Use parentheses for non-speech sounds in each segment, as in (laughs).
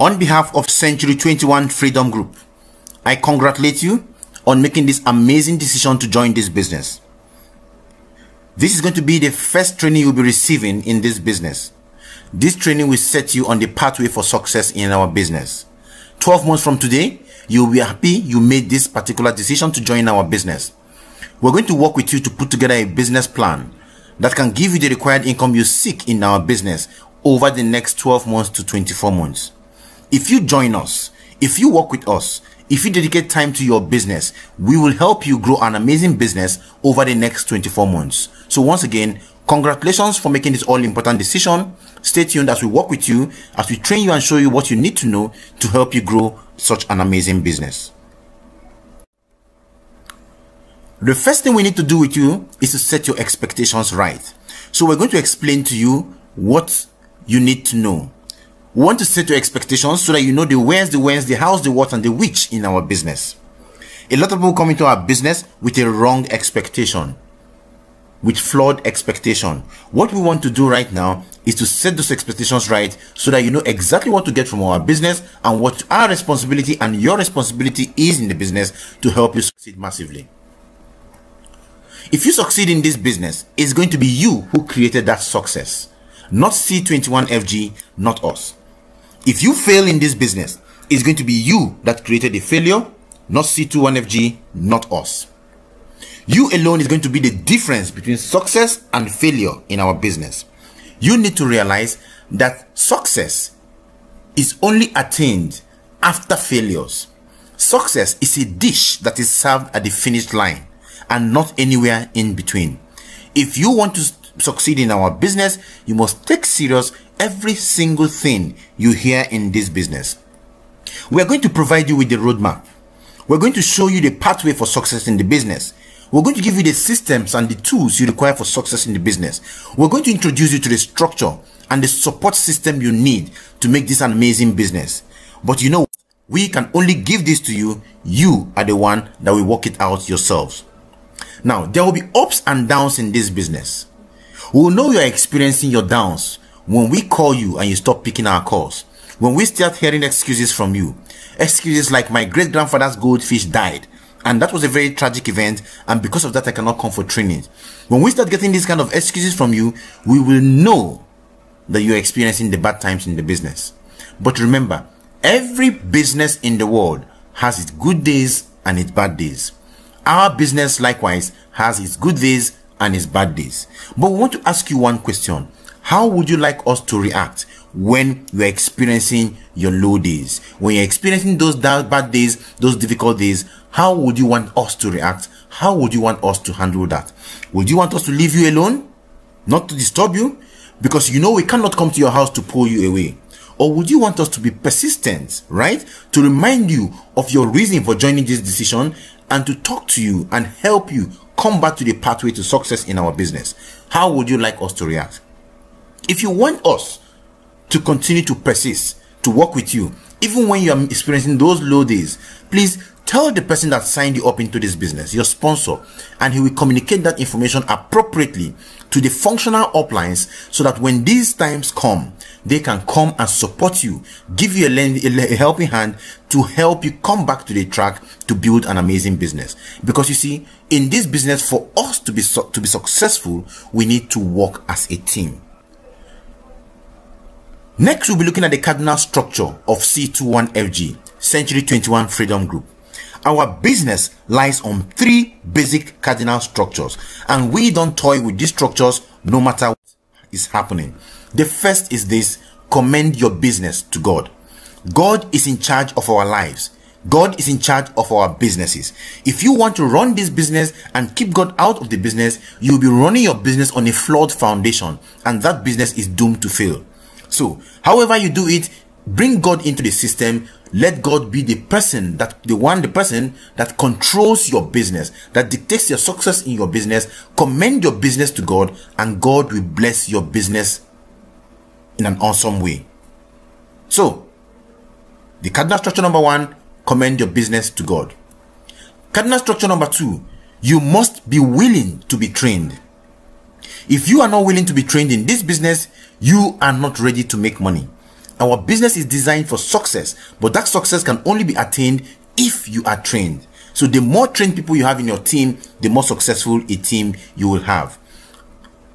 On behalf of Century 21 Freedom Group, I congratulate you on making this amazing decision to join this business. This is going to be the first training you'll be receiving in this business. This training will set you on the pathway for success in our business. 12 months from today, you'll be happy you made this particular decision to join our business. We're going to work with you to put together a business plan that can give you the required income you seek in our business over the next 12 months to 24 months. If you join us, if you work with us, if you dedicate time to your business, we will help you grow an amazing business over the next 24 months. So once again, congratulations for making this all important decision. Stay tuned as we work with you, as we train you and show you what you need to know to help you grow such an amazing business. The first thing we need to do with you is to set your expectations right. So we're going to explain to you what you need to know. Want to set your expectations so that you know the where's, the whens, the hows, the what, and the which in our business. A lot of people come into our business with a wrong expectation, with flawed expectation. What we want to do right now is to set those expectations right so that you know exactly what to get from our business and what our responsibility and your responsibility is in the business to help you succeed massively. If you succeed in this business, it's going to be you who created that success, not C21FG, not us. If you fail in this business, it's going to be you that created the failure, not C21FG, not us. You alone is going to be the difference between success and failure in our business. You need to realize that success is only attained after failures. Success is a dish that is served at the finish line and not anywhere in between. If you want to succeed in our business, you must take serious every single thing you hear in this business. We are going to provide you with the roadmap. We're going to show you the pathway for success in the business. We're going to give you the systems and the tools you require for success in the business. We're going to introduce you to the structure and the support system you need to make this an amazing business. But you know, we can only give this to you. You are the one that will work it out yourselves. Now, there will be ups and downs in this business. We will know you are experiencing your downs when we call you and you stop picking our calls. When we start hearing excuses from you. Excuses like my great grandfather's goldfish died. And that was a very tragic event. And because of that, I cannot come for training. When we start getting these kind of excuses from you, we will know that you're experiencing the bad times in the business. But remember, every business in the world has its good days and its bad days. Our business likewise has its good days and its bad days. But we want to ask you one question. How would you like us to react when you're experiencing your low days? When you're experiencing those bad days, those difficult days, how would you want us to react? How would you want us to handle that? Would you want us to leave you alone? Not to disturb you? Because you know we cannot come to your house to pull you away. Or would you want us to be persistent, right? To remind you of your reason for joining this decision and to talk to you and help you come back to the pathway to success in our business. How would you like us to react? If you want us to continue to persist, to work with you, even when you are experiencing those low days, please tell the person that signed you up into this business, your sponsor, and he will communicate that information appropriately to the functional uplines so that when these times come, they can come and support you, give you a, helping hand to help you come back to the track to build an amazing business. Because you see, in this business, for us to be to be successful, we need to work as a team. Next, we'll be looking at the cardinal structure of C21FG, Century 21 Freedom Group. Our business lies on three basic cardinal structures, and we don't toy with these structures no matter what is happening. The first is this commend your business to God. God is in charge of our lives. God is in charge of our businesses. If you want to run this business and keep God out of the business, you'll be running your business on a flawed foundation, and that business is doomed to fail. So, however you do it, bring God into the system. Let God be the person that the one, the person that controls your business, that dictates your success in your business. Commend your business to God, and God will bless your business in an awesome way. So, the cardinal structure number one, commend your business to God. Cardinal structure number two, you must be willing to be trained. If you are not willing to be trained in this business, you are not ready to make money. Our business is designed for success, but that success can only be attained if you are trained. So the more trained people you have in your team, the more successful a team you will have.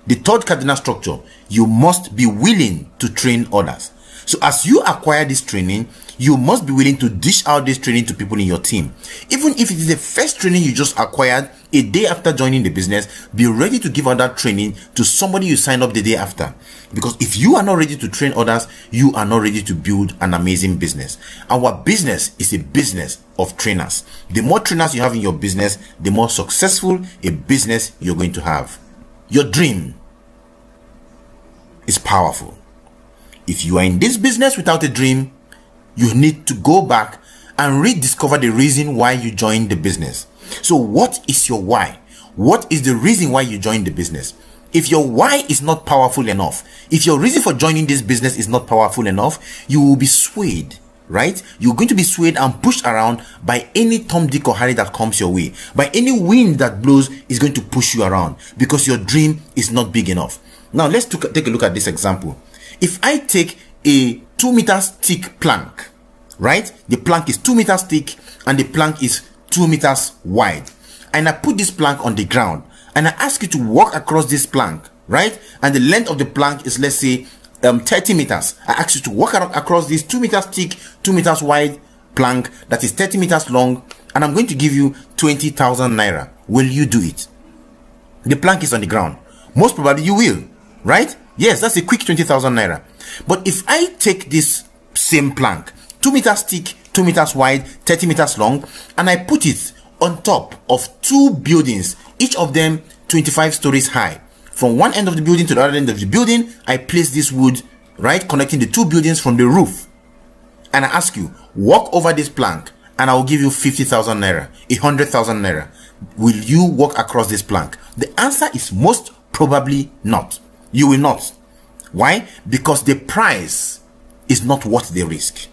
The third cardinal structure, you must be willing to train others. So as you acquire this training, you must be willing to dish out this training to people in your team. Even if it is the first training you just acquired a day after joining the business, be ready to give out that training to somebody you sign up the day after. Because if you are not ready to train others, you are not ready to build an amazing business. Our business is a business of trainers. The more trainers you have in your business, the more successful a business you're going to have. Your dream is powerful. If you are in this business without a dream, you need to go back and rediscover the reason why you joined the business. So, what is your why? What is the reason why you joined the business? If your why is not powerful enough, if your reason for joining this business is not powerful enough, you will be swayed, right? You're going to be swayed and pushed around by any Tom, Dick, or Harry that comes your way. By any wind that blows is going to push you around because your dream is not big enough. Now, let's take a look at this example. If I take a two meters thick plank, right? The plank is two meters thick and the plank is two meters wide. And I put this plank on the ground and I ask you to walk across this plank, right? And the length of the plank is, let's say, um, 30 meters. I ask you to walk across this two meters thick, two meters wide plank that is 30 meters long and I'm going to give you 20,000 naira. Will you do it? The plank is on the ground. Most probably you will, right? Yes, that's a quick 20,000 naira. But if I take this same plank, 2 meters thick, 2 meters wide, 30 meters long, and I put it on top of two buildings, each of them 25 stories high. From one end of the building to the other end of the building, I place this wood, right, connecting the two buildings from the roof. And I ask you, walk over this plank and I will give you 50,000 naira, 100,000 naira. Will you walk across this plank? The answer is most probably not. You will not. Why? Because the price is not worth the risk.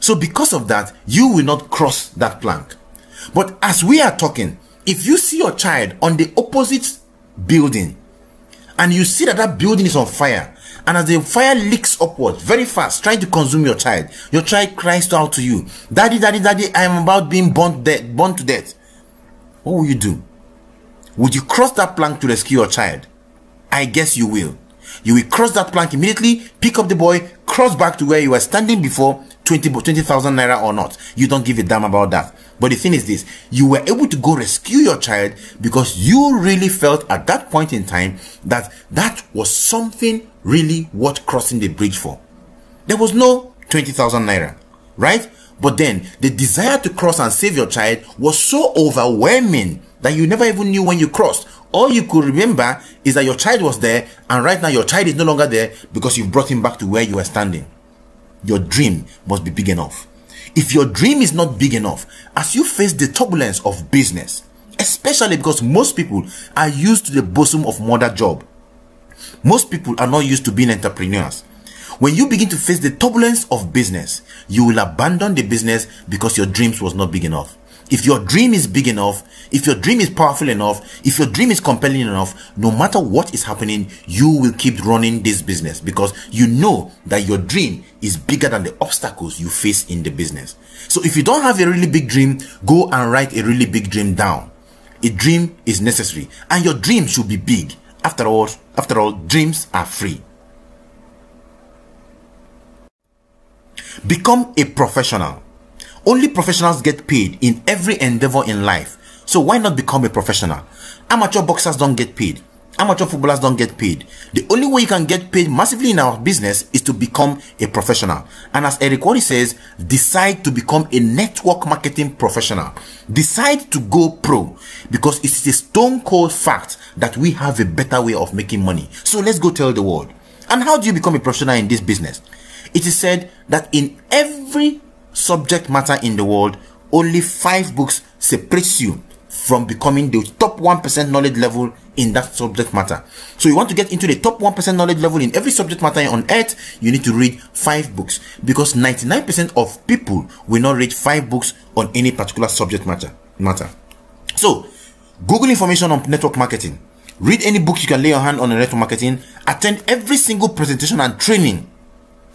So because of that, you will not cross that plank. But as we are talking, if you see your child on the opposite building and you see that that building is on fire and as the fire leaks upwards very fast trying to consume your child your child cries out to you daddy daddy daddy i am about being burnt, burnt to death what will you do would you cross that plank to rescue your child I guess you will. You will cross that plank immediately, pick up the boy, cross back to where you were standing before, 20 20,000 naira or not. You don't give a damn about that. But the thing is this, you were able to go rescue your child because you really felt at that point in time that that was something really worth crossing the bridge for. There was no 20,000 naira, right? But then the desire to cross and save your child was so overwhelming that you never even knew when you crossed all you could remember is that your child was there and right now your child is no longer there because you've brought him back to where you were standing. Your dream must be big enough. If your dream is not big enough, as you face the turbulence of business, especially because most people are used to the bosom of mother job, most people are not used to being entrepreneurs. When you begin to face the turbulence of business, you will abandon the business because your dreams was not big enough. If your dream is big enough, if your dream is powerful enough, if your dream is compelling enough, no matter what is happening, you will keep running this business because you know that your dream is bigger than the obstacles you face in the business. So if you don't have a really big dream, go and write a really big dream down. A dream is necessary and your dream should be big. After all, after all, dreams are free. Become a professional. Only professionals get paid in every endeavor in life. So why not become a professional? Amateur boxers don't get paid. Amateur footballers don't get paid. The only way you can get paid massively in our business is to become a professional. And as Eric Worre says, decide to become a network marketing professional. Decide to go pro because it is a stone cold fact that we have a better way of making money. So let's go tell the world. And how do you become a professional in this business? It is said that in every subject matter in the world, only five books separates you from becoming the top 1% knowledge level in that subject matter. So you want to get into the top 1% knowledge level in every subject matter on earth, you need to read five books because 99% of people will not read five books on any particular subject matter. matter. So, Google information on network marketing. Read any book you can lay your hand on network marketing. Attend every single presentation and training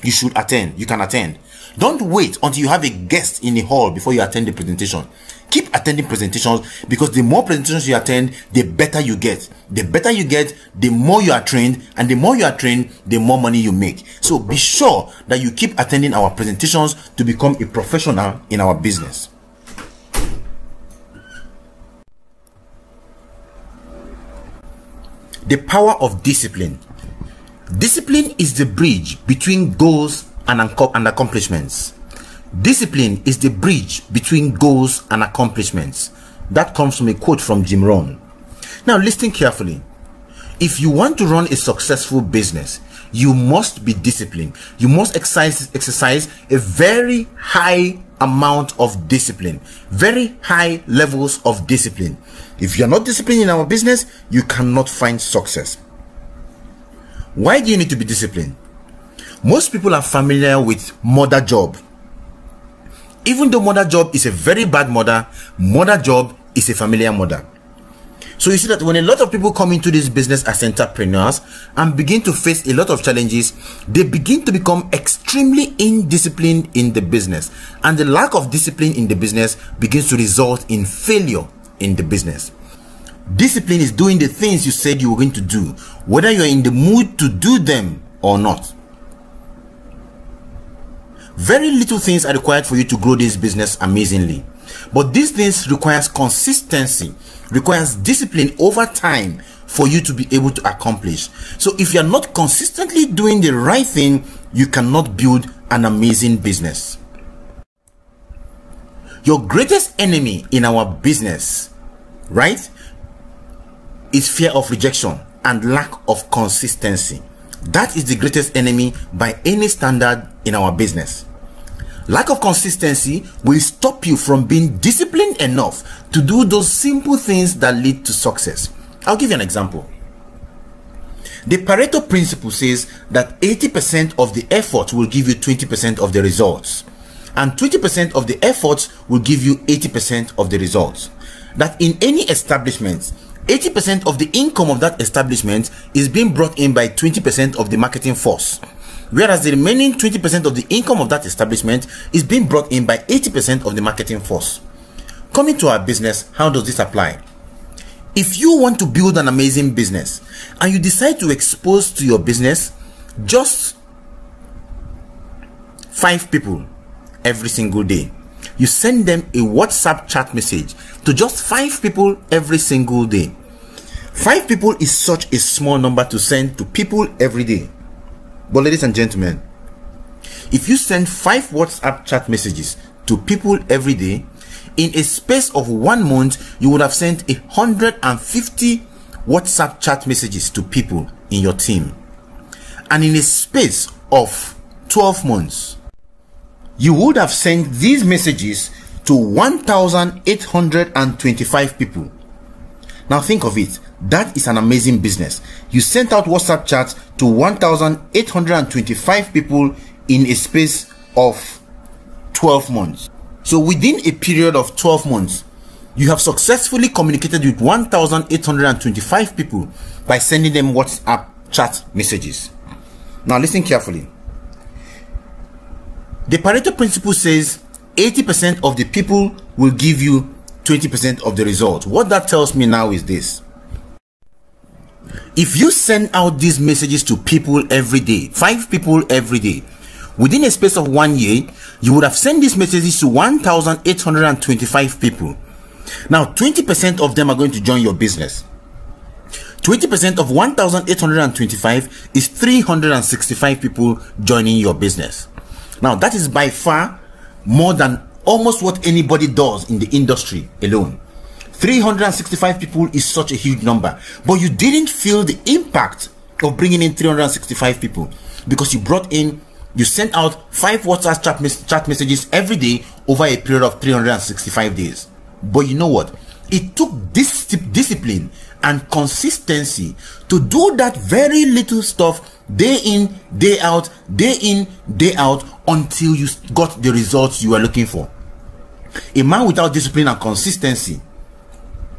you should attend. You can attend. Don't wait until you have a guest in the hall before you attend the presentation. Keep attending presentations because the more presentations you attend, the better you get. The better you get, the more you are trained, and the more you are trained, the more money you make. So be sure that you keep attending our presentations to become a professional in our business. The power of discipline. Discipline is the bridge between goals and, and accomplishments. Discipline is the bridge between goals and accomplishments. That comes from a quote from Jim Rohn. Now, listen carefully. If you want to run a successful business, you must be disciplined. You must exercise, exercise a very high amount of discipline, very high levels of discipline. If you're not disciplined in our business, you cannot find success. Why do you need to be disciplined? Most people are familiar with mother job. Even though mother job is a very bad mother, mother job is a familiar mother. So you see that when a lot of people come into this business as entrepreneurs and begin to face a lot of challenges, they begin to become extremely indisciplined in the business. And the lack of discipline in the business begins to result in failure in the business. Discipline is doing the things you said you were going to do, whether you're in the mood to do them or not. Very little things are required for you to grow this business amazingly. But these things requires consistency requires discipline over time for you to be able to accomplish. So if you're not consistently doing the right thing, you cannot build an amazing business. Your greatest enemy in our business, right, is fear of rejection and lack of consistency. That is the greatest enemy by any standard in our business. Lack of consistency will stop you from being disciplined enough to do those simple things that lead to success. I'll give you an example. The Pareto principle says that 80% of the effort will give you 20% of the results, and 20% of the efforts will give you 80% of the results. That in any establishment, 80% of the income of that establishment is being brought in by 20% of the marketing force whereas the remaining 20% of the income of that establishment is being brought in by 80% of the marketing force. Coming to our business, how does this apply? If you want to build an amazing business and you decide to expose to your business just five people every single day, you send them a WhatsApp chat message to just five people every single day. Five people is such a small number to send to people every day. But ladies and gentlemen, if you send five WhatsApp chat messages to people every day, in a space of one month, you would have sent a 150 WhatsApp chat messages to people in your team. And in a space of 12 months, you would have sent these messages to 1,825 people. Now think of it. That is an amazing business. You sent out WhatsApp chats to 1,825 people in a space of 12 months. So within a period of 12 months, you have successfully communicated with 1,825 people by sending them WhatsApp chat messages. Now listen carefully. The Pareto principle says 80% of the people will give you 20% of the result. What that tells me now is this if you send out these messages to people every day, five people every day, within a space of one year, you would have sent these messages to 1,825 people. Now, 20% of them are going to join your business. 20% of 1,825 is 365 people joining your business. Now, that is by far more than almost what anybody does in the industry alone. 365 people is such a huge number, but you didn't feel the impact of bringing in 365 people because you brought in, you sent out five WhatsApp chat, mes- chat messages every day over a period of 365 days. But you know what? It took dis- discipline and consistency to do that very little stuff day in, day out, day in, day out until you got the results you were looking for. A man without discipline and consistency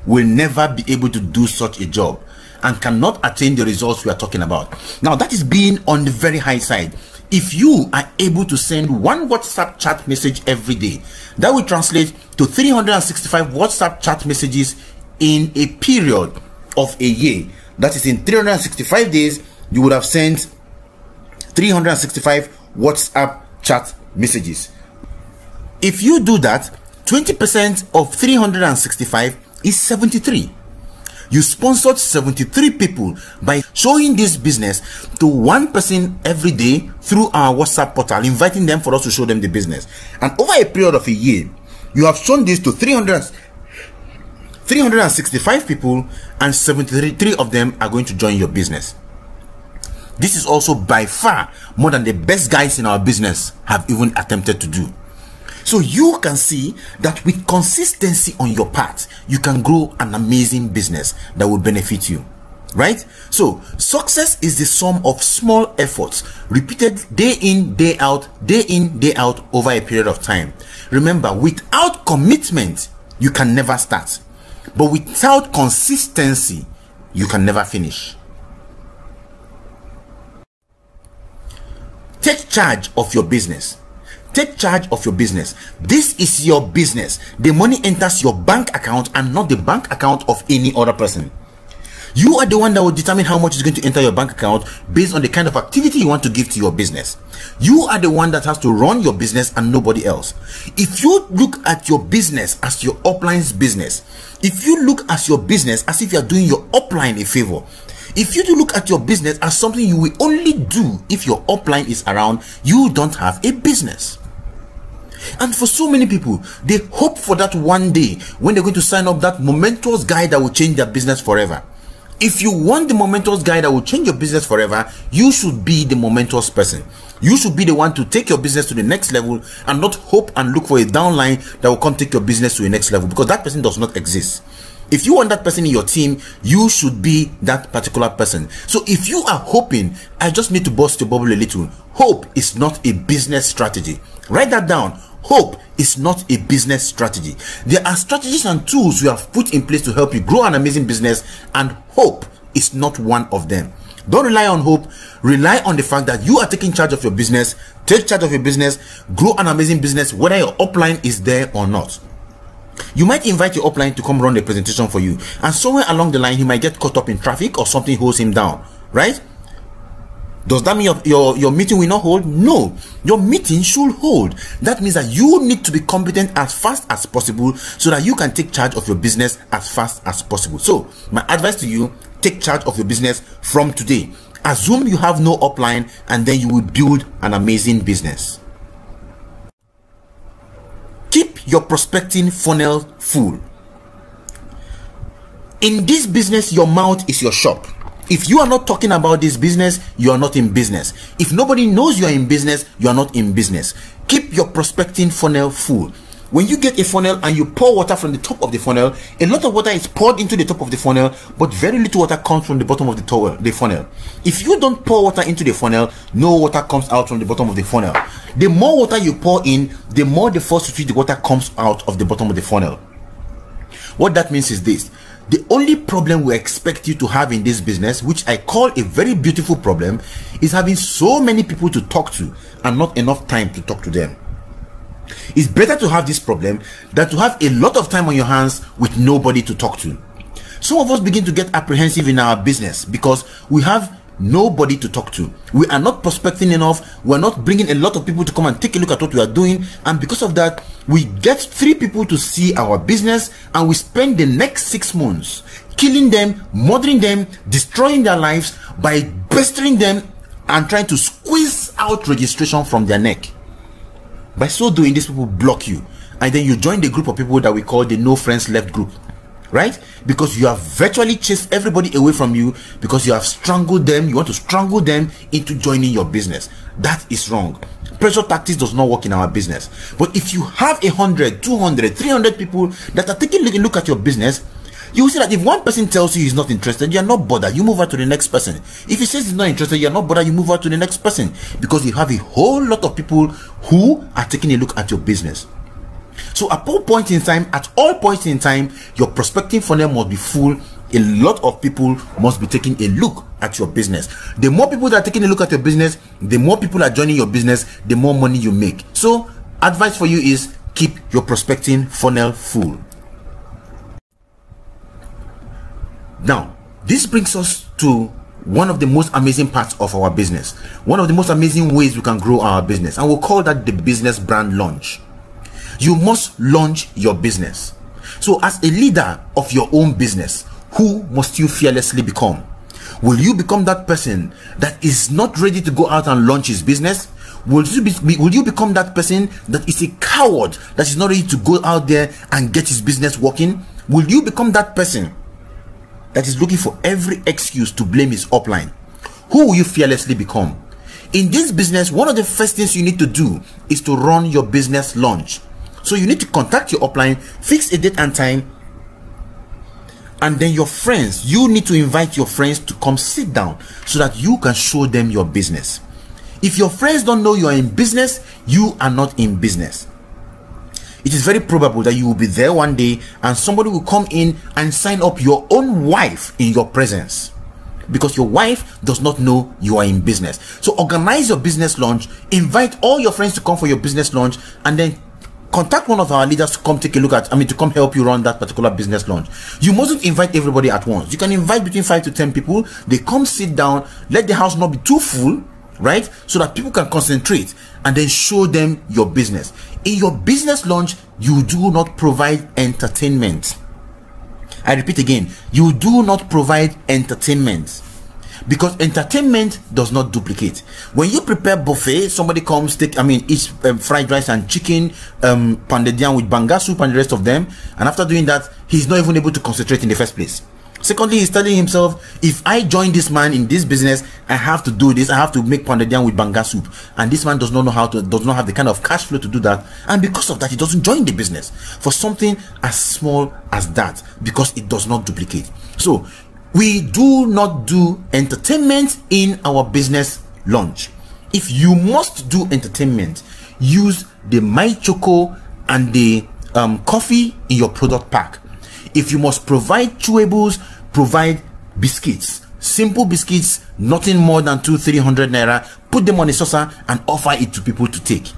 will never be able to do such a job and cannot attain the results we are talking about. Now, that is being on the very high side. if you are able to send one WhatsApp chat message every day, that will translate to 365 WhatsApp chat messages in a period of a year. That is in 365 days, you would have sent 365 WhatsApp chat messages. If you do that, 20% of 365 is 73 you sponsored 73 people by showing this business to one person every day through our WhatsApp portal, inviting them for us to show them the business. And over a period of a year, you have shown this to 300, 365 people, and 73 of them are going to join your business. This is also by far more than the best guys in our business have even attempted to do. So you can see that with consistency on your part, you can grow an amazing business that will benefit you. Right? So success is the sum of small efforts repeated day in, day out, day in, day out over a period of time. Remember, without commitment, you can never start. But without consistency, you can never finish. Take charge of your business. Take charge of your business. This is your business. The money enters your bank account and not the bank account of any other person. You are the one that will determine how much is going to enter your bank account based on the kind of activity you want to give to your business. You are the one that has to run your business and nobody else. If you look at your business as your upline's business, if you look at your business as if you are doing your upline a favor, if you do look at your business as something you will only do if your upline is around, you don't have a business. And for so many people, they hope for that one day when they're going to sign up that momentous guy that will change their business forever. If you want the momentous guy that will change your business forever, you should be the momentous person. You should be the one to take your business to the next level and not hope and look for a downline that will come take your business to the next level because that person does not exist. If you want that person in your team, you should be that particular person. So if you are hoping, I just need to bust your bubble a little. Hope is not a business strategy. Write that down. Hope is not a business strategy. There are strategies and tools you have put in place to help you grow an amazing business, and hope is not one of them. Don't rely on hope. Rely on the fact that you are taking charge of your business. Take charge of your business. Grow an amazing business, whether your upline is there or not. You might invite your upline to come run the presentation for you, and somewhere along the line, he might get caught up in traffic or something holds him down, right? Does that mean your, your, your meeting will not hold? No, your meeting should hold. That means that you need to be competent as fast as possible so that you can take charge of your business as fast as possible. So, my advice to you take charge of your business from today. Assume you have no upline and then you will build an amazing business. Keep your prospecting funnel full. In this business, your mouth is your shop if you are not talking about this business, you are not in business. If nobody knows you are in business, you are not in business. Keep your prospecting funnel full. When you get a funnel and you pour water from the top of the funnel, a lot of water is poured into the top of the funnel, but very little water comes from the bottom of the, towel, the funnel. If you don't pour water into the funnel, no water comes out from the bottom of the funnel. The more water you pour in, the more the force to treat the water comes out of the bottom of the funnel. What that means is this the only problem we expect you to have in this business, which I call a very beautiful problem, is having so many people to talk to and not enough time to talk to them. It's better to have this problem than to have a lot of time on your hands with nobody to talk to. Some of us begin to get apprehensive in our business because we have nobody to talk to. We are not prospecting enough. We're not bringing a lot of people to come and take a look at what we are doing. And because of that, we get three people to see our business and we spend the next six months killing them, murdering them, destroying their lives by pestering them and trying to squeeze out registration from their neck. By so doing, these people block you. And then you join the group of people that we call the no friends left group right? Because you have virtually chased everybody away from you because you have strangled them. You want to strangle them into joining your business. That is wrong. Pressure tactics does not work in our business. But if you have a hundred, two hundred, three hundred people that are taking a look at your business, you will see that if one person tells you he's not interested, you're not bothered. You move on to the next person. If he says he's not interested, you're not bothered. You move on to the next person because you have a whole lot of people who are taking a look at your business. So at all points in time, at all points in time, your prospecting funnel must be full a lot of people must be taking a look at your business. The more people that are taking a look at your business, the more people are joining your business, the more money you make. So, advice for you is keep your prospecting funnel full. Now, this brings us to one of the most amazing parts of our business, one of the most amazing ways we can grow our business, and we'll call that the business brand launch. You must launch your business. So, as a leader of your own business, who must you fearlessly become? Will you become that person that is not ready to go out and launch his business? Will you, be, will you become that person that is a coward that is not ready to go out there and get his business working? Will you become that person that is looking for every excuse to blame his upline? Who will you fearlessly become? In this business, one of the first things you need to do is to run your business launch. So you need to contact your upline, fix a date and time, and then your friends, you need to invite your friends to come sit down so that you can show them your business. If your friends don't know you are in business, you are not in business. It is very probable that you will be there one day and somebody will come in and sign up your own wife in your presence because your wife does not know you are in business. So organize your business launch, invite all your friends to come for your business launch, and then contact one of our leaders to come take a look at, I mean, to come help you run that particular business launch. You mustn't invite everybody at once. You can invite between five to 10 people. They come sit down, let the house not be too full right? So that people can concentrate and then show them your business. In your business launch, you do not provide entertainment. I repeat again, you do not provide entertainment because entertainment does not duplicate. When you prepare buffet, somebody comes take, I mean, eats um, fried rice and chicken, um, pounded yam with banga soup and the rest of them, and after doing that, he's not even able to concentrate in the first place. Secondly, he's telling himself, if I join this man in this business, I have to do this. I have to make pounded yam with banga soup. And this man does not know how to, does not have the kind of cash flow to do that. And because of that, he doesn't join the business for something as small as that because it does not duplicate. So we do not do entertainment in our business launch. If you must do entertainment, use the My Choco and the um, coffee in your product pack. If you must provide chewables, provide biscuits simple biscuits nothing more than two three hundred naira put them on a saucer and offer it to people to take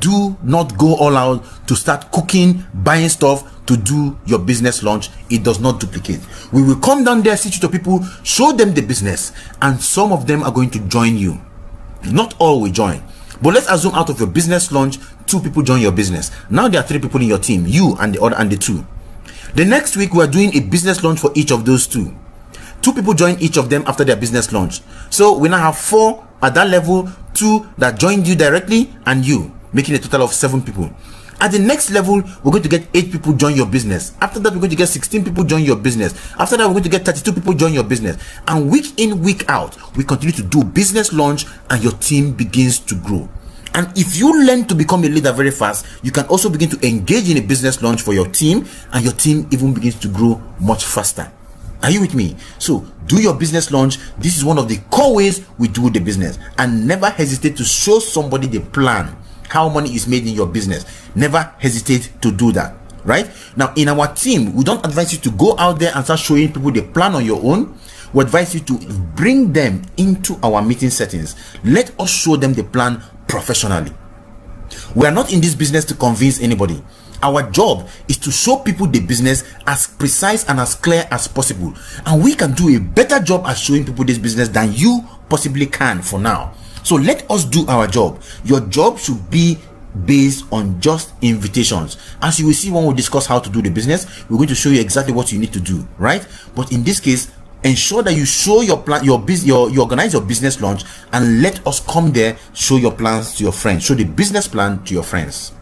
do not go all out to start cooking buying stuff to do your business launch it does not duplicate we will come down there teach to people show them the business and some of them are going to join you not all will join but let's assume out of your business launch two people join your business now there are three people in your team you and the other and the two the next week, we are doing a business launch for each of those two. Two people join each of them after their business launch. So we now have four at that level, two that joined you directly, and you, making a total of seven people. At the next level, we're going to get 8 people join your business. After that, we're going to get 16 people join your business. After that, we're going to get 32 people join your business. And week in, week out, we continue to do business launch and your team begins to grow. And if you learn to become a leader very fast, you can also begin to engage in a business launch for your team, and your team even begins to grow much faster. Are you with me? So, do your business launch. This is one of the core ways we do the business. And never hesitate to show somebody the plan, how money is made in your business. Never hesitate to do that. Right now, in our team, we don't advise you to go out there and start showing people the plan on your own we advise you to bring them into our meeting settings. Let us show them the plan professionally. We are not in this business to convince anybody. Our job is to show people the business as precise and as clear as possible. And we can do a better job at showing people this business than you possibly can for now. So let us do our job. Your job should be based on just invitations. As you will see when we discuss how to do the business, we're going to show you exactly what you need to do, right? But in this case, ensure that you show your plan your business your you organize your business launch and let us come there show your plans to your friends show the business plan to your friends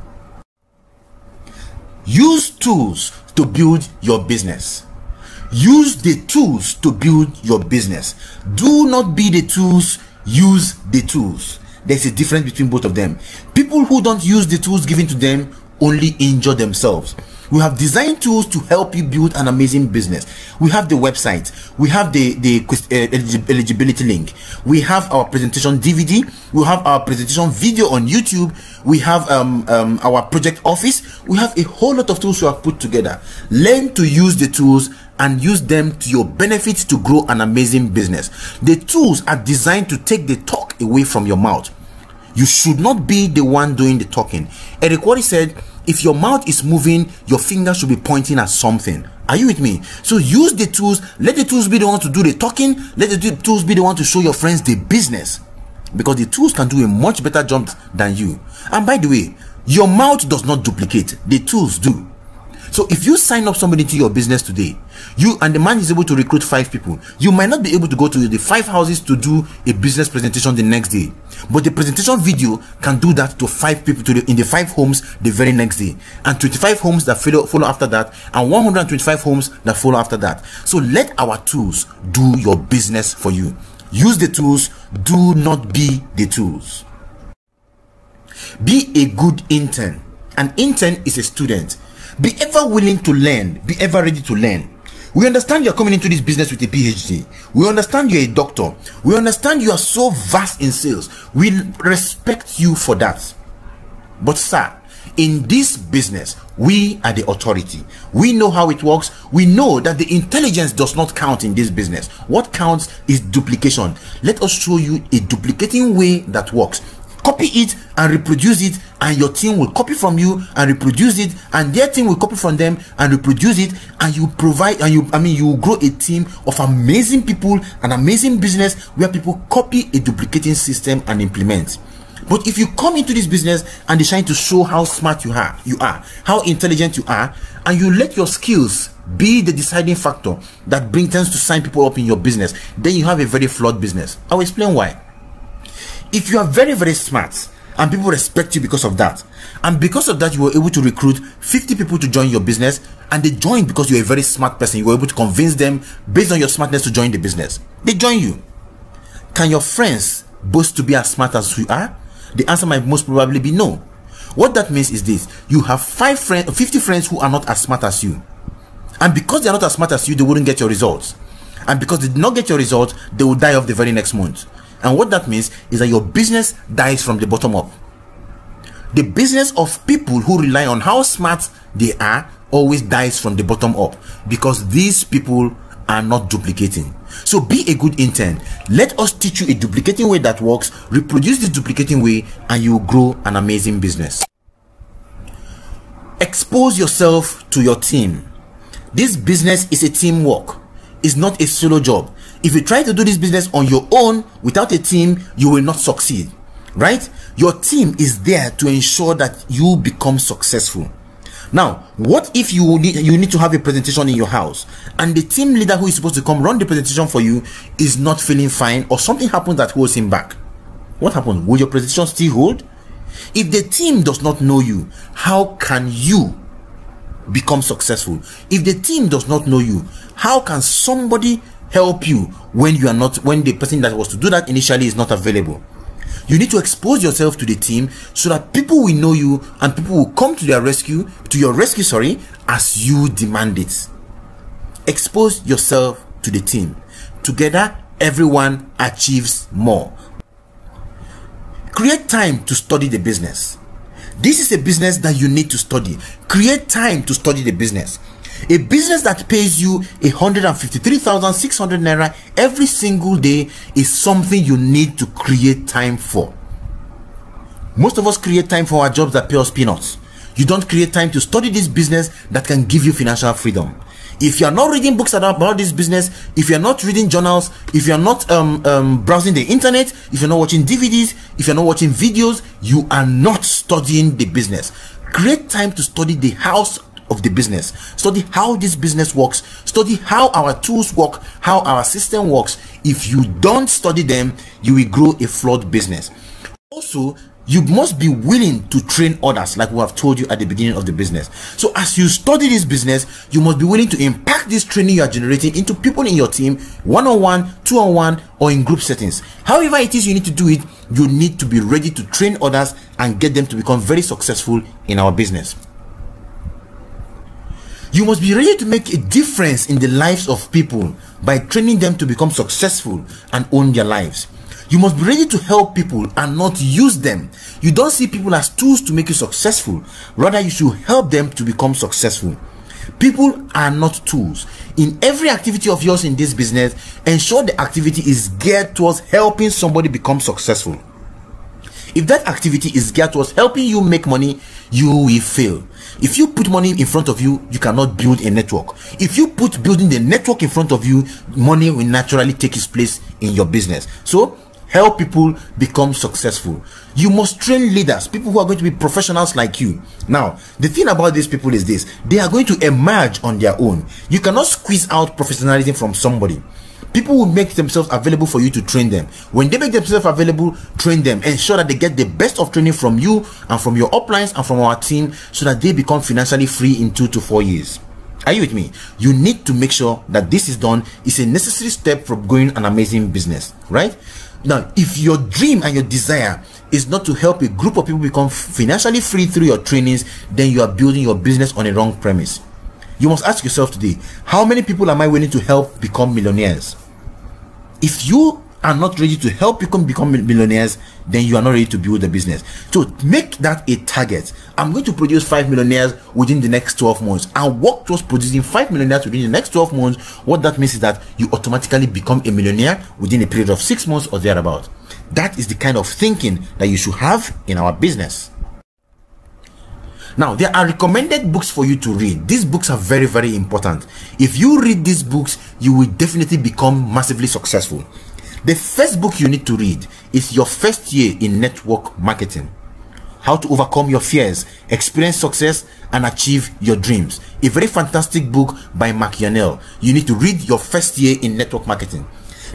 use tools to build your business use the tools to build your business do not be the tools use the tools there's a difference between both of them people who don't use the tools given to them only injure themselves We have design tools to help you build an amazing business. We have the website. We have the the uh, eligibility link. We have our presentation DVD. We have our presentation video on YouTube. We have um, um, our project office. We have a whole lot of tools we have put together. Learn to use the tools and use them to your benefit to grow an amazing business. The tools are designed to take the talk away from your mouth. You should not be the one doing the talking. Eric Worre said, if your mouth is moving, your finger should be pointing at something. Are you with me? So use the tools. Let the tools be the one to do the talking. Let the tools be the one to show your friends the business. Because the tools can do a much better job than you. And by the way, your mouth does not duplicate. The tools do. So if you sign up somebody to your business today, you and the man is able to recruit five people, you might not be able to go to the five houses to do a business presentation the next day. But the presentation video can do that to five people to the, in the five homes the very next day, and 25 homes that follow, follow after that, and 125 homes that follow after that. So let our tools do your business for you. Use the tools, do not be the tools. Be a good intern. An intern is a student be ever willing to learn. Be ever ready to learn. We understand you're coming into this business with a PhD. We understand you're a doctor. We understand you are so vast in sales. We respect you for that. But, sir, in this business, we are the authority. We know how it works. We know that the intelligence does not count in this business. What counts is duplication. Let us show you a duplicating way that works copy it and reproduce it and your team will copy from you and reproduce it and their team will copy from them and reproduce it and you provide and you i mean you grow a team of amazing people an amazing business where people copy a duplicating system and implement. But if you come into this business and trying to show how smart you are you are how intelligent you are and you let your skills be the deciding factor that brings tends to sign people up in your business then you have a very flawed business. I'll explain why if you are very very smart and people respect you because of that and because of that you were able to recruit 50 people to join your business and they joined because you're a very smart person you were able to convince them based on your smartness to join the business they join you. Can your friends boast to be as smart as you are? The answer might most probably be no. What that means is this you have five friends 50 friends who are not as smart as you. And because they're not as smart as you they wouldn't get your results. And because they did not get your results they will die off the very next month and what that means is that your business dies from the bottom up. The business of people who rely on how smart they are always dies from the bottom up because these people are not duplicating. So be a good intern. Let us teach you a duplicating way that works, reproduce this duplicating way, and you will grow an amazing business. Expose yourself to your team. This business is a teamwork, it's not a solo job. If you try to do this business on your own without a team, you will not succeed. Right? Your team is there to ensure that you become successful. Now, what if you need you need to have a presentation in your house and the team leader who is supposed to come run the presentation for you is not feeling fine or something happens that holds him back? What happens? Will your presentation still hold? If the team does not know you, how can you become successful? If the team does not know you, how can somebody help you when you are not when the person that was to do that initially is not available. You need to expose yourself to the team so that people will know you and people will come to their rescue to your rescue sorry as you demand it. Expose yourself to the team. Together everyone achieves more. Create time to study the business. This is a business that you need to study. Create time to study the business a business that pays you 153,600 naira every single day is something you need to create time for. Most of us create time for our jobs that pay us peanuts. You don't create time to study this business that can give you financial freedom. If you are not reading books about this business, if you are not reading journals, if you are not um, um, browsing the internet, if you're not watching DVDs, if you're not watching videos, you are not studying the business. Create time to study the house of the business. Study how this business works. Study how our tools work, how our system works. If you don't study them, you will grow a flawed business. Also, you must be willing to train others, like we have told you at the beginning of the business. So, as you study this business, you must be willing to impact this training you are generating into people in your team, one on one, two on one, or in group settings. However, it is you need to do it, you need to be ready to train others and get them to become very successful in our business. You must be ready to make a difference in the lives of people by training them to become successful and own their lives. You must be ready to help people and not use them. You don't see people as tools to make you successful. Rather, you should help them to become successful. People are not tools. In every activity of yours in this business, ensure the activity is geared towards helping somebody become successful. If that activity is geared towards helping you make money, you will fail. If you put money in front of you, you cannot build a network. If you put building the network in front of you, money will naturally take its place in your business. So help people become successful. You must train leaders, people who are going to be professionals like you. Now, the thing about these people is this they are going to emerge on their own. You cannot squeeze out professionalism from somebody. People will make themselves available for you to train them. When they make themselves available, train them. Ensure that they get the best of training from you and from your uplines and from our team so that they become financially free in two to four years. Are you with me? You need to make sure that this is done. It's a necessary step for growing an amazing business, right? Now, if your dream and your desire is not to help a group of people become financially free through your trainings, then you are building your business on a wrong premise. You must ask yourself today how many people am I willing to help become millionaires? If you are not ready to help people become millionaires, then you are not ready to build a business. So make that a target. I'm going to produce five millionaires within the next 12 months and work towards producing five millionaires within the next 12 months. What that means is that you automatically become a millionaire within a period of six months or thereabout. That is the kind of thinking that you should have in our business. Now, there are recommended books for you to read. These books are very, very important. If you read these books, you will definitely become massively successful. The first book you need to read is Your First Year in Network Marketing How to Overcome Your Fears, Experience Success, and Achieve Your Dreams. A very fantastic book by Mark Yarnell. You need to read Your First Year in Network Marketing.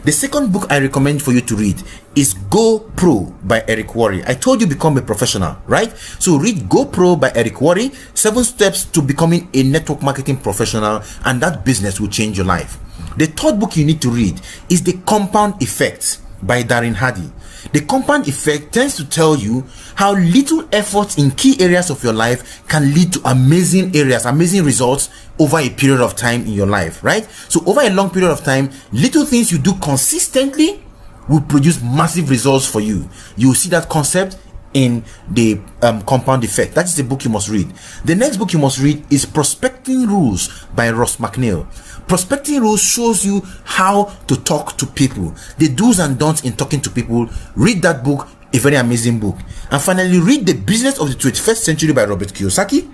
The second book I recommend for you to read is Go Pro by Eric Worre. I told you become a professional, right? So read Go Pro by Eric Worre, seven steps to becoming a network marketing professional, and that business will change your life. The third book you need to read is The Compound Effect by Darren Hardy. The compound effect tends to tell you how little effort in key areas of your life can lead to amazing areas, amazing results over a period of time in your life, right? So, over a long period of time, little things you do consistently will produce massive results for you. You see that concept in the um, compound effect. That is the book you must read. The next book you must read is Prospecting Rules by Ross McNeil. Prospecting rules shows you how to talk to people, the do's and don'ts in talking to people. Read that book, a very amazing book. And finally, read The Business of the 21st Century by Robert Kiyosaki.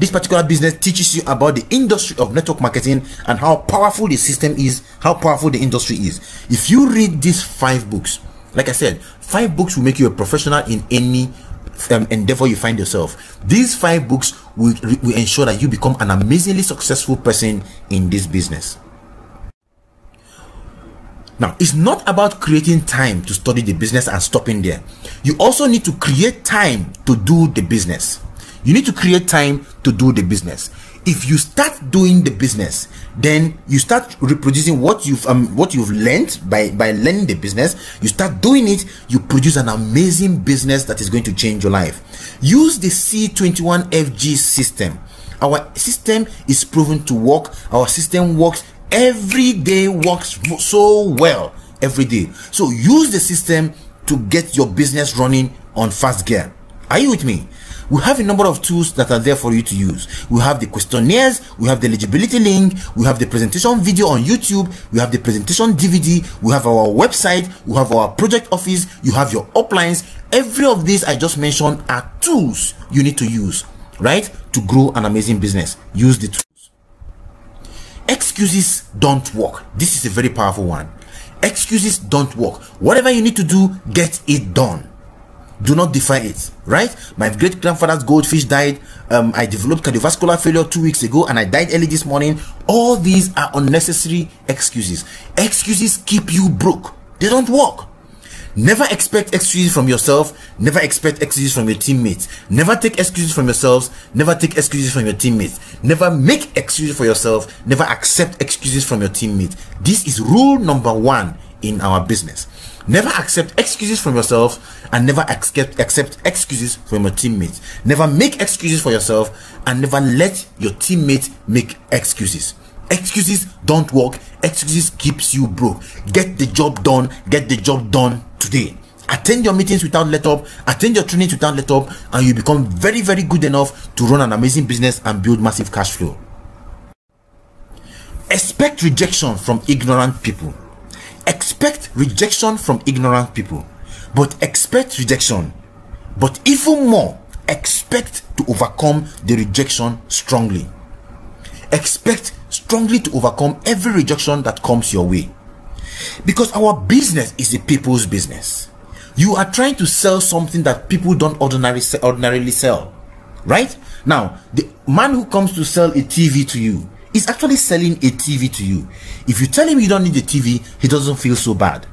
This particular business teaches you about the industry of network marketing and how powerful the system is, how powerful the industry is. If you read these five books, like I said, five books will make you a professional in any um, endeavor you find yourself. These five books will, will ensure that you become an amazingly successful person in this business. Now, it's not about creating time to study the business and stopping there. You also need to create time to do the business. You need to create time to do the business if you start doing the business then you start reproducing what you've um, what you've learned by by learning the business. You start doing it you produce an amazing business that is going to change your life. Use the c21fg system. Our system is proven to work. Our system works. Every day works so well. Every day. So use the system to get your business running on fast gear. Are you with me we have a number of tools that are there for you to use. We have the questionnaires, we have the eligibility link, we have the presentation video on YouTube, we have the presentation DVD, we have our website, we have our project office, you have your uplines. Every of these I just mentioned are tools you need to use, right? To grow an amazing business. Use the tools. Excuses don't work. This is a very powerful one. Excuses don't work. Whatever you need to do, get it done do not defy it right? My great grandfather's goldfish died. Um, i developed cardiovascular failure two weeks ago and i died early this morning. All these are unnecessary excuses. Excuses keep you broke. They don't work. Never expect excuses from yourself. Never expect excuses from your teammates. Never take excuses from yourselves. Never take excuses from your teammates. Never make excuses for yourself. Never accept excuses from your teammates. This is rule number one in our business Never accept excuses from yourself and never accept accept excuses from your teammates. Never make excuses for yourself and never let your teammates make excuses. Excuses don't work. Excuses keeps you broke. Get the job done. Get the job done today. Attend your meetings without let up. Attend your trainings without let up, and you become very very good enough to run an amazing business and build massive cash flow. Expect rejection from ignorant people. Expect rejection from ignorant people. But expect rejection. But even more, expect to overcome the rejection strongly. Expect strongly to overcome every rejection that comes your way. Because our business is the people's business. You are trying to sell something that people don't ordinarily ordinarily sell. Right? Now, the man who comes to sell a TV to you is actually selling a TV to you. If you tell him you don't need a TV, he doesn't feel so bad.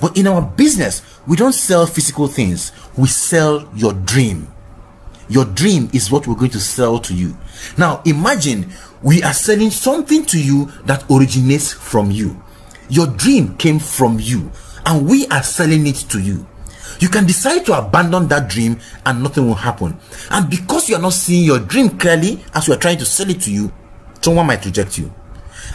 But in our business, we don't sell physical things, we sell your dream. Your dream is what we're going to sell to you. Now, imagine we are selling something to you that originates from you. Your dream came from you, and we are selling it to you. You can decide to abandon that dream and nothing will happen. And because you are not seeing your dream clearly as we are trying to sell it to you, someone might reject you.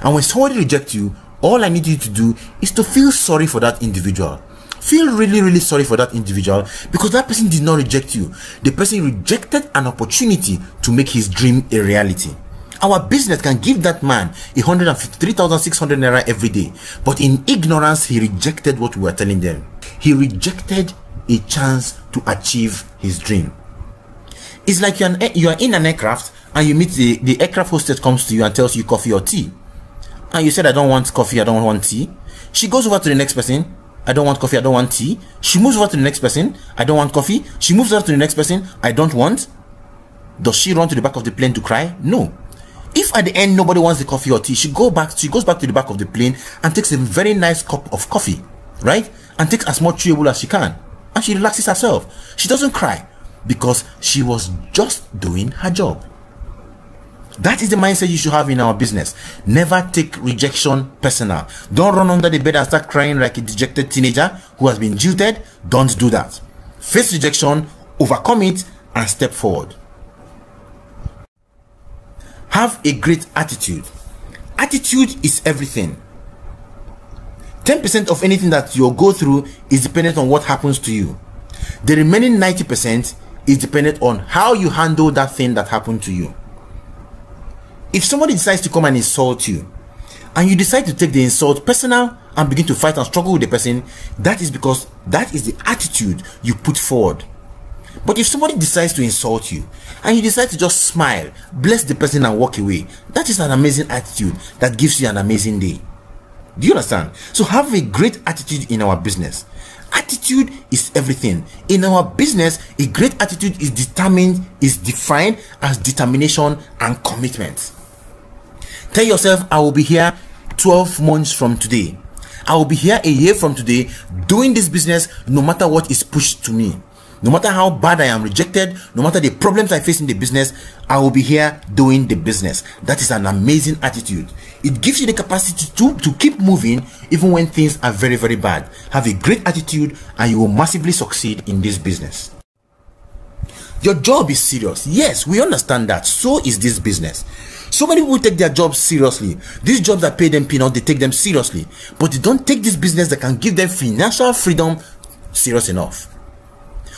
And when somebody rejects you, all I need you to do is to feel sorry for that individual. Feel really, really sorry for that individual because that person did not reject you. The person rejected an opportunity to make his dream a reality. Our business can give that man 153,600 naira every day, but in ignorance, he rejected what we were telling them. He rejected a chance to achieve his dream. It's like you're, an, you are in an aircraft and you meet the, the aircraft hostess comes to you and tells you coffee or tea. And you said, I don't want coffee, I don't want tea. She goes over to the next person. I don't want coffee, I don't want tea. She moves over to the next person. I don't want coffee. She moves over to the next person. I don't want. Does she run to the back of the plane to cry? No. If at the end nobody wants the coffee or tea, she go back, she goes back to the back of the plane and takes a very nice cup of coffee, right? And takes as much chewable as she can. And she relaxes herself. She doesn't cry because she was just doing her job. That is the mindset you should have in our business. Never take rejection personal. Don't run under the bed and start crying like a dejected teenager who has been jilted. Don't do that. Face rejection, overcome it, and step forward. Have a great attitude. Attitude is everything. 10% of anything that you go through is dependent on what happens to you. The remaining 90% is dependent on how you handle that thing that happened to you. If somebody decides to come and insult you, and you decide to take the insult personal and begin to fight and struggle with the person, that is because that is the attitude you put forward. But if somebody decides to insult you and you decide to just smile, bless the person and walk away, that is an amazing attitude that gives you an amazing day. Do you understand? So have a great attitude in our business. Attitude is everything. In our business, a great attitude is determined, is defined as determination and commitment. Tell yourself, I will be here 12 months from today. I will be here a year from today doing this business no matter what is pushed to me. No matter how bad I am rejected, no matter the problems I face in the business, I will be here doing the business. That is an amazing attitude. It gives you the capacity to, to keep moving even when things are very, very bad. Have a great attitude and you will massively succeed in this business. Your job is serious. Yes, we understand that. So is this business. So many people take their jobs seriously. These jobs that pay them peanuts, they take them seriously. But they don't take this business that can give them financial freedom serious enough.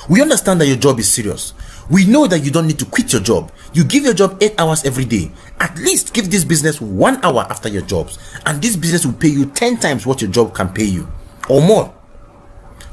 We understand that your job is serious. We know that you don't need to quit your job. You give your job eight hours every day. At least give this business one hour after your jobs. And this business will pay you 10 times what your job can pay you or more.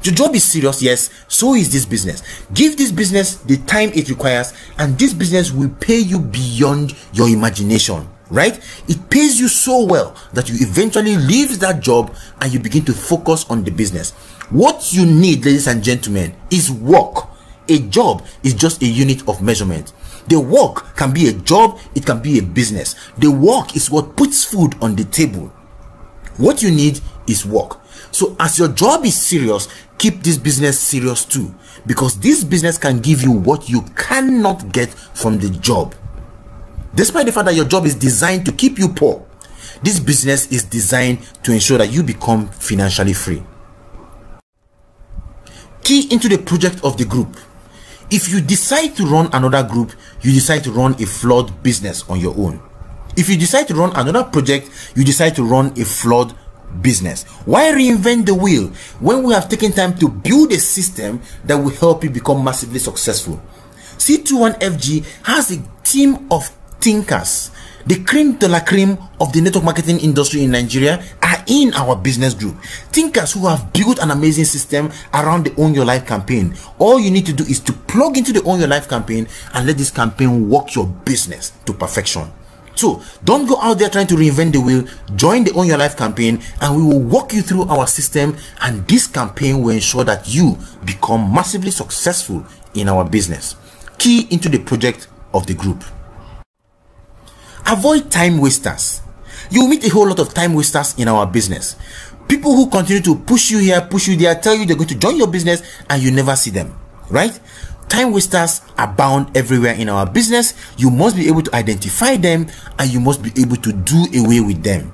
Your job is serious, yes, so is this business. Give this business the time it requires, and this business will pay you beyond your imagination, right? It pays you so well that you eventually leave that job and you begin to focus on the business. What you need, ladies and gentlemen, is work. A job is just a unit of measurement. The work can be a job, it can be a business. The work is what puts food on the table. What you need is work. So, as your job is serious, keep this business serious too because this business can give you what you cannot get from the job despite the fact that your job is designed to keep you poor this business is designed to ensure that you become financially free Key into the project of the group. If you decide to run another group, you decide to run a flawed business on your own. If you decide to run another project, you decide to run a flawed business. Why reinvent the wheel when we have taken time to build a system that will help you become massively successful? C21FG has a team of thinkers. The cream de la cream of the network marketing industry in Nigeria are in our business group. Thinkers who have built an amazing system around the Own Your Life campaign. All you need to do is to plug into the Own Your Life campaign and let this campaign work your business to perfection. So don't go out there trying to reinvent the wheel. Join the Own Your Life campaign and we will walk you through our system. And this campaign will ensure that you become massively successful in our business. Key into the project of the group. Avoid time wasters. You will meet a whole lot of time wasters in our business. People who continue to push you here, push you there, tell you they're going to join your business and you never see them, right? Time wasters abound everywhere in our business. You must be able to identify them and you must be able to do away with them.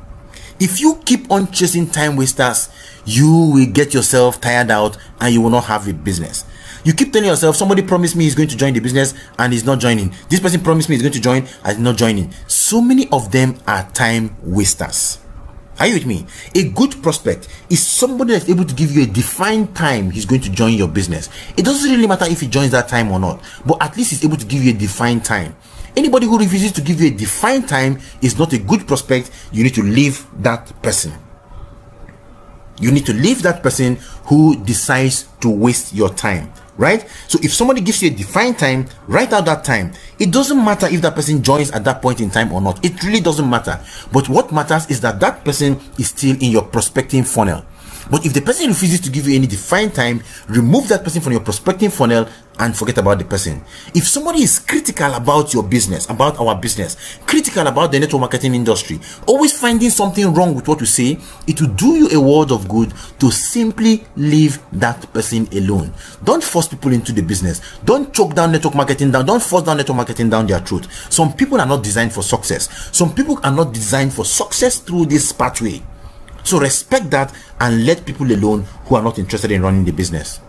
If you keep on chasing time wasters, you will get yourself tired out and you will not have a business. You keep telling yourself, somebody promised me he's going to join the business and he's not joining. This person promised me he's going to join and he's not joining. So many of them are time wasters. Are you with me? A good prospect is somebody that's able to give you a defined time he's going to join your business. It doesn't really matter if he joins that time or not, but at least he's able to give you a defined time. Anybody who refuses to give you a defined time is not a good prospect. You need to leave that person. You need to leave that person who decides to waste your time right? So if somebody gives you a defined time, write out that time. It doesn't matter if that person joins at that point in time or not. It really doesn't matter. But what matters is that that person is still in your prospecting funnel. But if the person refuses to give you any defined time, remove that person from your prospecting funnel and forget about the person. If somebody is critical about your business, about our business, critical about the network marketing industry, always finding something wrong with what you say, it will do you a world of good to simply leave that person alone. Don't force people into the business. Don't choke down network marketing down. Don't force down network marketing down their throat. Some people are not designed for success. Some people are not designed for success through this pathway. So respect that and let people alone who are not interested in running the business.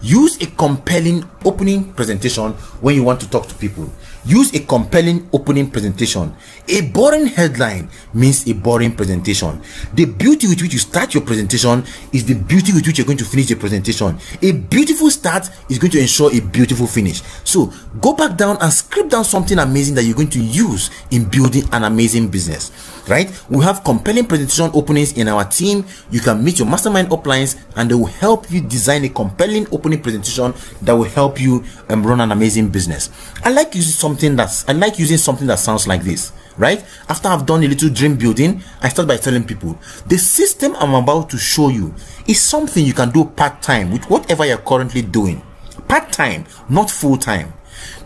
Use a compelling opening presentation when you want to talk to people. Use a compelling opening presentation. A boring headline means a boring presentation. The beauty with which you start your presentation is the beauty with which you're going to finish the presentation. A beautiful start is going to ensure a beautiful finish. So go back down and script down something amazing that you're going to use in building an amazing business right we have compelling presentation openings in our team you can meet your mastermind uplines and they will help you design a compelling opening presentation that will help you um, run an amazing business i like using something that's i like using something that sounds like this right? After i've done a little dream building i start by telling people the system i'm about to show you is something you can do part-time with whatever you're currently doing. Part-time not full-time.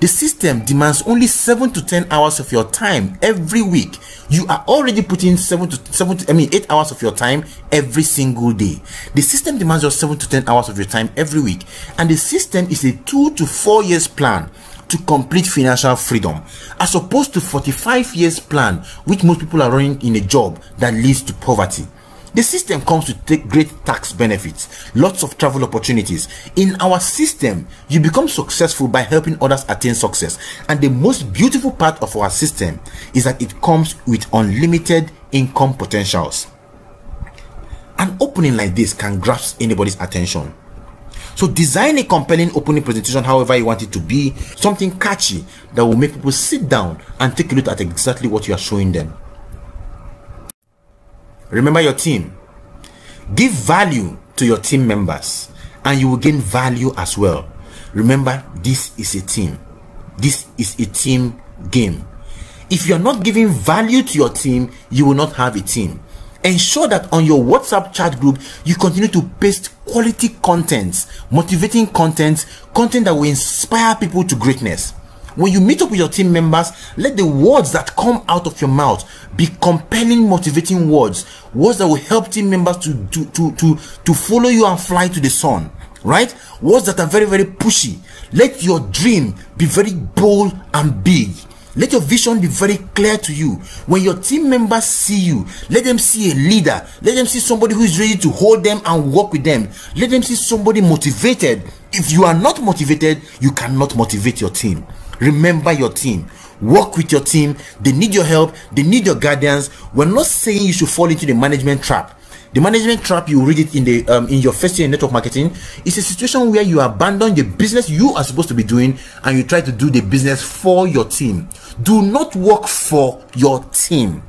The system demands only 7 to 10 hours of your time every week. You are already putting 7 to 7 to, I mean 8 hours of your time every single day. The system demands just 7 to 10 hours of your time every week. And the system is a 2 to 4 years plan to complete financial freedom as opposed to 45 years plan which most people are running in a job that leads to poverty. The system comes with great tax benefits, lots of travel opportunities. In our system, you become successful by helping others attain success. And the most beautiful part of our system is that it comes with unlimited income potentials. An opening like this can grasp anybody's attention. So design a compelling opening presentation however you want it to be, something catchy that will make people sit down and take a look at exactly what you are showing them. Remember your team. Give value to your team members and you will gain value as well. Remember, this is a team. This is a team game. If you're not giving value to your team, you will not have a team. Ensure that on your WhatsApp chat group, you continue to paste quality content, motivating content, content that will inspire people to greatness when you meet up with your team members, let the words that come out of your mouth be compelling, motivating words, words that will help team members to to to to, to follow you and fly to the sun. Right? Words that are very, very pushy. Let your dream be very bold and big. Let your vision be very clear to you. When your team members see you, let them see a leader. Let them see somebody who is ready to hold them and work with them. Let them see somebody motivated. If you are not motivated, you cannot motivate your team. Remember your team. Work with your team. They need your help. They need your guidance. We're not saying you should fall into the management trap. The management trap, you read it in the um, in your first year in network marketing, is a situation where you abandon the business you are supposed to be doing and you try to do the business for your team. Do not work for your team.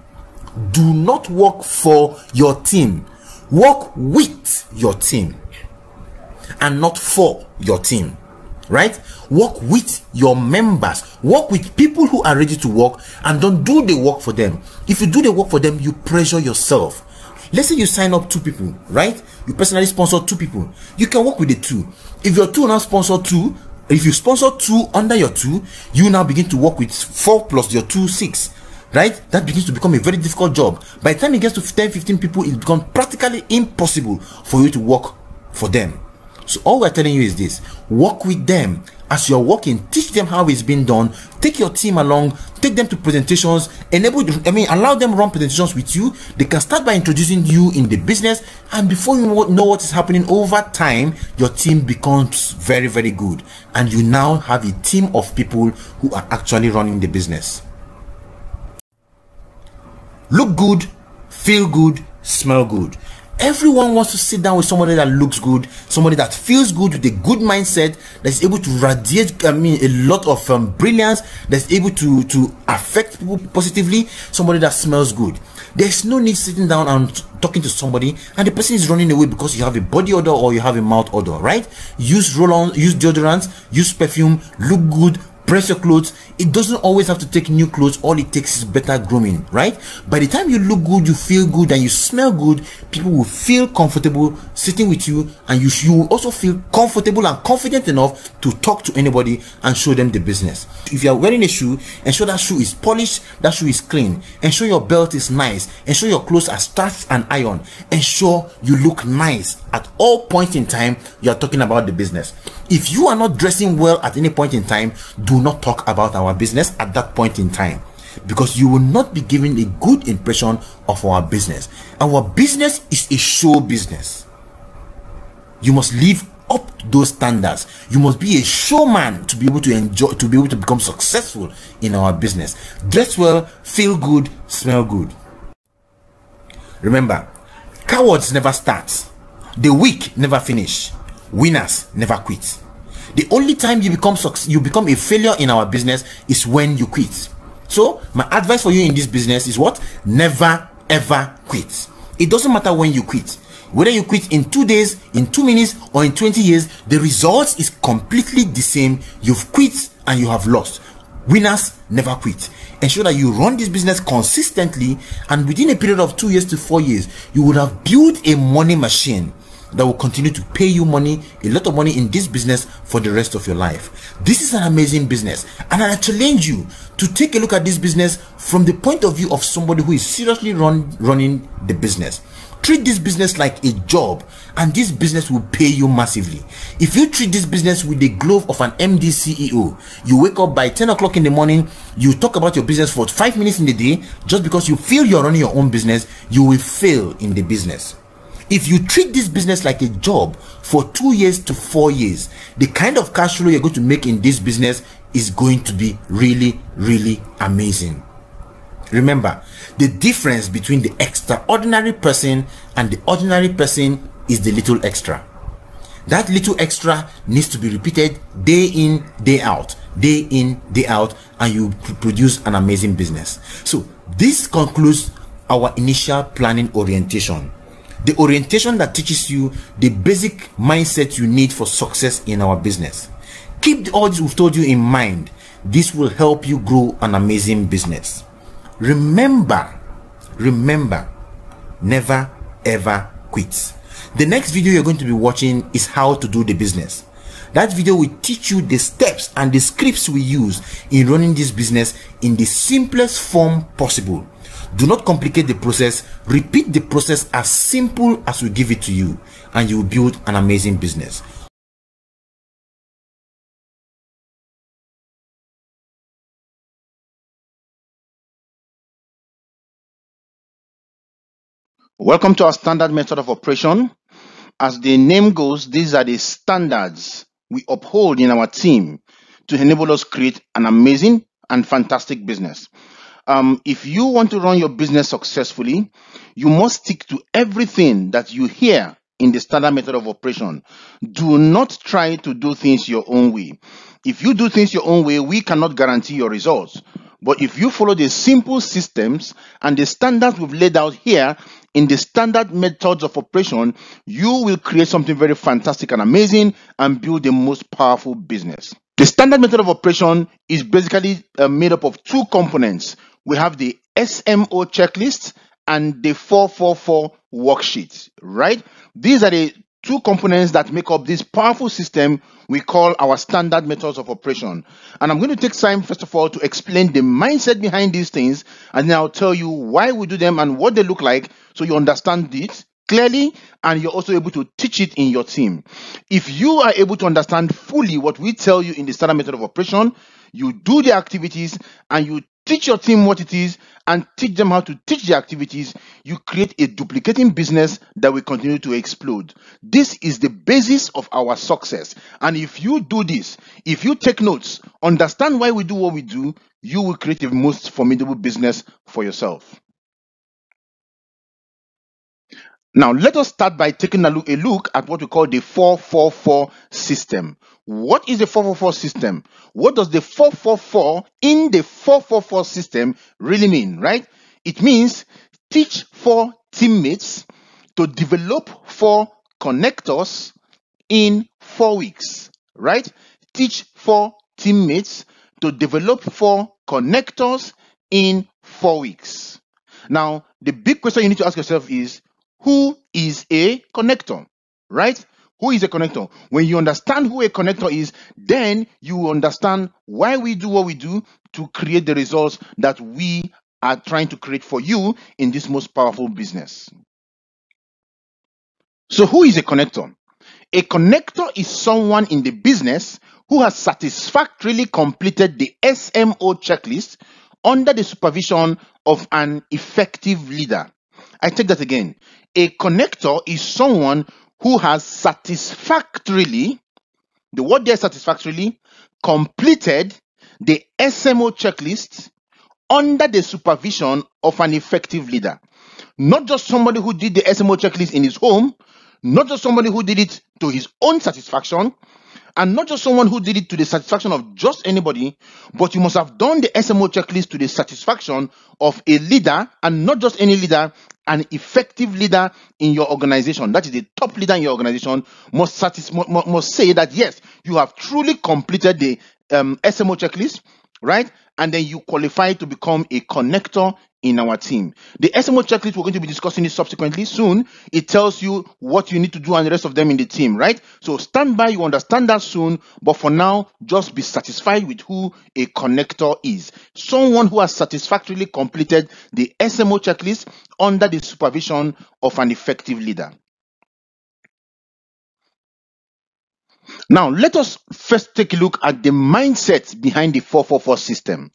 Do not work for your team. Work with your team and not for your team. Right? Work with your members. Work with people who are ready to work and don't do the work for them. If you do the work for them, you pressure yourself let's say you sign up two people right you personally sponsor two people you can work with the two if your two now sponsor two if you sponsor two under your two you now begin to work with four plus your two six right? That begins to become a very difficult job. By the time it gets to 10 15 people it becomes practically impossible for you to work for them so all we're telling you is this. Work with them. As you're working teach them how it's been done. Take your team along. Take them to presentations. Enable i mean allow them run presentations with you. They can start by introducing you in the business. And before you know what is happening over time your team becomes very very good. And you now have a team of people who are actually running the business. Look good feel good smell good Everyone wants to sit down with somebody that looks good, somebody that feels good with a good mindset, that's able to radiate, I mean, a lot of um, brilliance, that's able to, to affect people positively, somebody that smells good. There's no need sitting down and talking to somebody and the person is running away because you have a body odor or you have a mouth odor, right? Use roll on, use deodorant, use perfume, look good, press your clothes it doesn't always have to take new clothes all it takes is better grooming right? By the time you look good you feel good and you smell good people will feel comfortable sitting with you and you, you will also feel comfortable and confident enough to talk to anybody and show them the business. If you are wearing a shoe ensure that shoe is polished that shoe is clean. Ensure your belt is nice. Ensure your clothes are starched and ironed. Ensure you look nice at all points in time you are talking about the business if you are not dressing well at any point in time do not talk about our business at that point in time. Because you will not be giving a good impression of our business. Our business is a show business. You must live up to those standards. You must be a showman to be able to enjoy to be able to become successful in our business. Dress well feel good smell good. Remember cowards never start. The weak never finish winners never quit. The only time you become you become a failure in our business is when you quit. So my advice for you in this business is what? Never ever quit. It doesn't matter when you quit. Whether you quit in two days in two minutes or in 20 years the result is completely the same. You've quit and you have lost. Winners never quit. Ensure that you run this business consistently and within a period of two years to four years you would have built a money machine that will continue to pay you money, a lot of money in this business for the rest of your life. This is an amazing business, and I challenge you to take a look at this business from the point of view of somebody who is seriously run, running the business. Treat this business like a job, and this business will pay you massively. If you treat this business with the glove of an MD CEO, you wake up by 10 o'clock in the morning, you talk about your business for five minutes in the day, just because you feel you're running your own business, you will fail in the business. If you treat this business like a job for two years to four years, the kind of cash flow you're going to make in this business is going to be really, really amazing. Remember, the difference between the extraordinary person and the ordinary person is the little extra. That little extra needs to be repeated day in, day out, day in, day out, and you produce an amazing business. So, this concludes our initial planning orientation the orientation that teaches you the basic mindset you need for success in our business. Keep all this we've told you in mind. This will help you grow an amazing business. Remember, remember, never ever quit. The next video you're going to be watching is how to do the business. That video will teach you the steps and the scripts we use in running this business in the simplest form possible do not complicate the process. Repeat the process as simple as we give it to you, and you will build an amazing business. Welcome to our standard method of operation. As the name goes, these are the standards we uphold in our team to enable us create an amazing and fantastic business. Um, if you want to run your business successfully, you must stick to everything that you hear in the standard method of operation. Do not try to do things your own way. If you do things your own way, we cannot guarantee your results. But if you follow the simple systems and the standards we've laid out here in the standard methods of operation, you will create something very fantastic and amazing and build the most powerful business. The standard method of operation is basically uh, made up of two components. We have the SMO checklist and the 444 worksheet, right? These are the two components that make up this powerful system we call our standard methods of operation. And I'm going to take time, first of all, to explain the mindset behind these things, and then I'll tell you why we do them and what they look like so you understand it clearly and you're also able to teach it in your team. If you are able to understand fully what we tell you in the standard method of operation, you do the activities and you teach your team what it is and teach them how to teach the activities, you create a duplicating business that will continue to explode. This is the basis of our success. And if you do this, if you take notes, understand why we do what we do, you will create a most formidable business for yourself. Now, let us start by taking a look, a look at what we call the 444 system. What is the 444 system? What does the 444 in the 444 system really mean, right? It means teach four teammates to develop four connectors in four weeks, right? Teach four teammates to develop four connectors in four weeks. Now, the big question you need to ask yourself is who is a connector, right? Who is a connector? When you understand who a connector is, then you understand why we do what we do to create the results that we are trying to create for you in this most powerful business. So, who is a connector? A connector is someone in the business who has satisfactorily completed the SMO checklist under the supervision of an effective leader. I take that again. A connector is someone who has satisfactorily, the word there satisfactorily, completed the SMO checklist under the supervision of an effective leader. Not just somebody who did the SMO checklist in his home, not just somebody who did it to his own satisfaction, and not just someone who did it to the satisfaction of just anybody, but you must have done the SMO checklist to the satisfaction of a leader, and not just any leader, an effective leader in your organization. That is the top leader in your organization must must say that yes, you have truly completed the um, SMO checklist, right? And then you qualify to become a connector in our team. The SMO checklist, we're going to be discussing it subsequently soon. It tells you what you need to do and the rest of them in the team, right? So stand by, you understand that soon. But for now, just be satisfied with who a connector is. Someone who has satisfactorily completed the SMO checklist under the supervision of an effective leader. Now, let us first take a look at the mindset behind the 444 system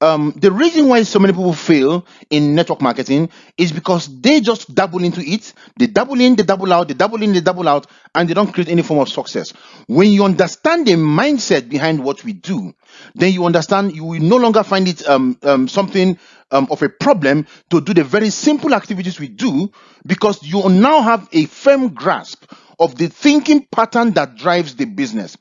um, the reason why so many people fail in network marketing is because they just dabble into it. They dabble in, they dabble out, they dabble in, they dabble out, and they don't create any form of success. When you understand the mindset behind what we do, then you understand you will no longer find it um, um, something um, of a problem to do the very simple activities we do because you now have a firm grasp of the thinking pattern that drives the business.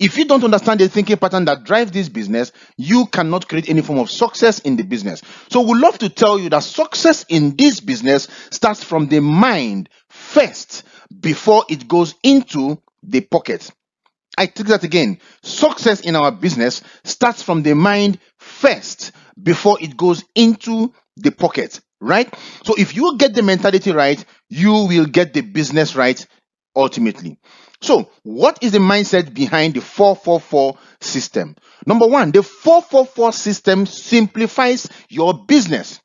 If you don't understand the thinking pattern that drives this business, you cannot create any form of success in the business. So we love to tell you that success in this business starts from the mind first before it goes into the pocket. I take that again. Success in our business starts from the mind first before it goes into the pocket, right? So if you get the mentality right, you will get the business right ultimately. So, what is the mindset behind the 444 system? Number one, the 444 system simplifies your business.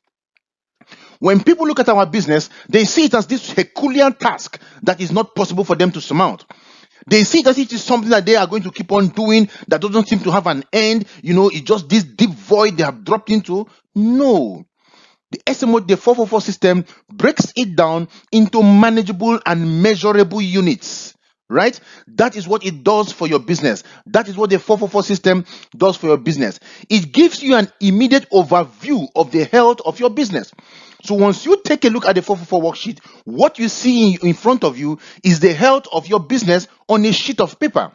When people look at our business, they see it as this Herculean task that is not possible for them to surmount. They see that it is something that they are going to keep on doing that doesn't seem to have an end. You know, it's just this deep void they have dropped into. No. The SMO, the 444 system breaks it down into manageable and measurable units. Right? That is what it does for your business. That is what the 444 system does for your business. It gives you an immediate overview of the health of your business. So once you take a look at the 444 worksheet, what you see in, in front of you is the health of your business on a sheet of paper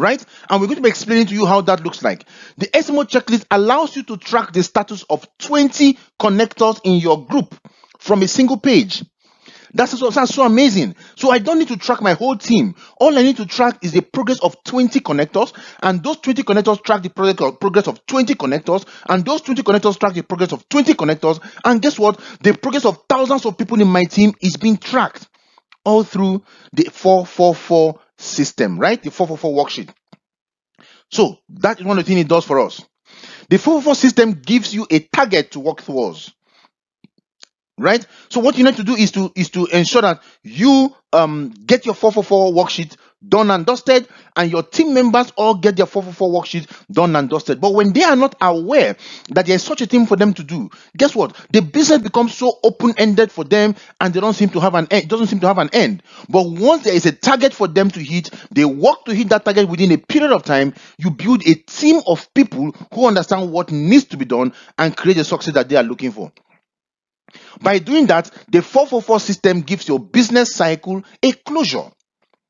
right? And we're going to be explaining to you how that looks like. The SMO checklist allows you to track the status of 20 connectors in your group from a single page. That's so, that's so amazing. So I don't need to track my whole team. All I need to track is the progress of 20 connectors, and those 20 connectors track the progress of 20 connectors, and those 20 connectors track the progress of 20 connectors. And guess what? The progress of thousands of people in my team is being tracked all through the 444 system, right? The 444 worksheet. So that is one of the things it does for us. The 444 system gives you a target to work towards right? So what you need to do is to is to ensure that you um get your 444 worksheet done and dusted and your team members all get their 444 worksheet done and dusted. But when they are not aware that there's such a thing for them to do guess what? The business becomes so open-ended for them and they don't seem to have an end doesn't seem to have an end. But once there is a target for them to hit they work to hit that target within a period of time you build a team of people who understand what needs to be done and create the success that they are looking for by doing that, the 444 system gives your business cycle a closure.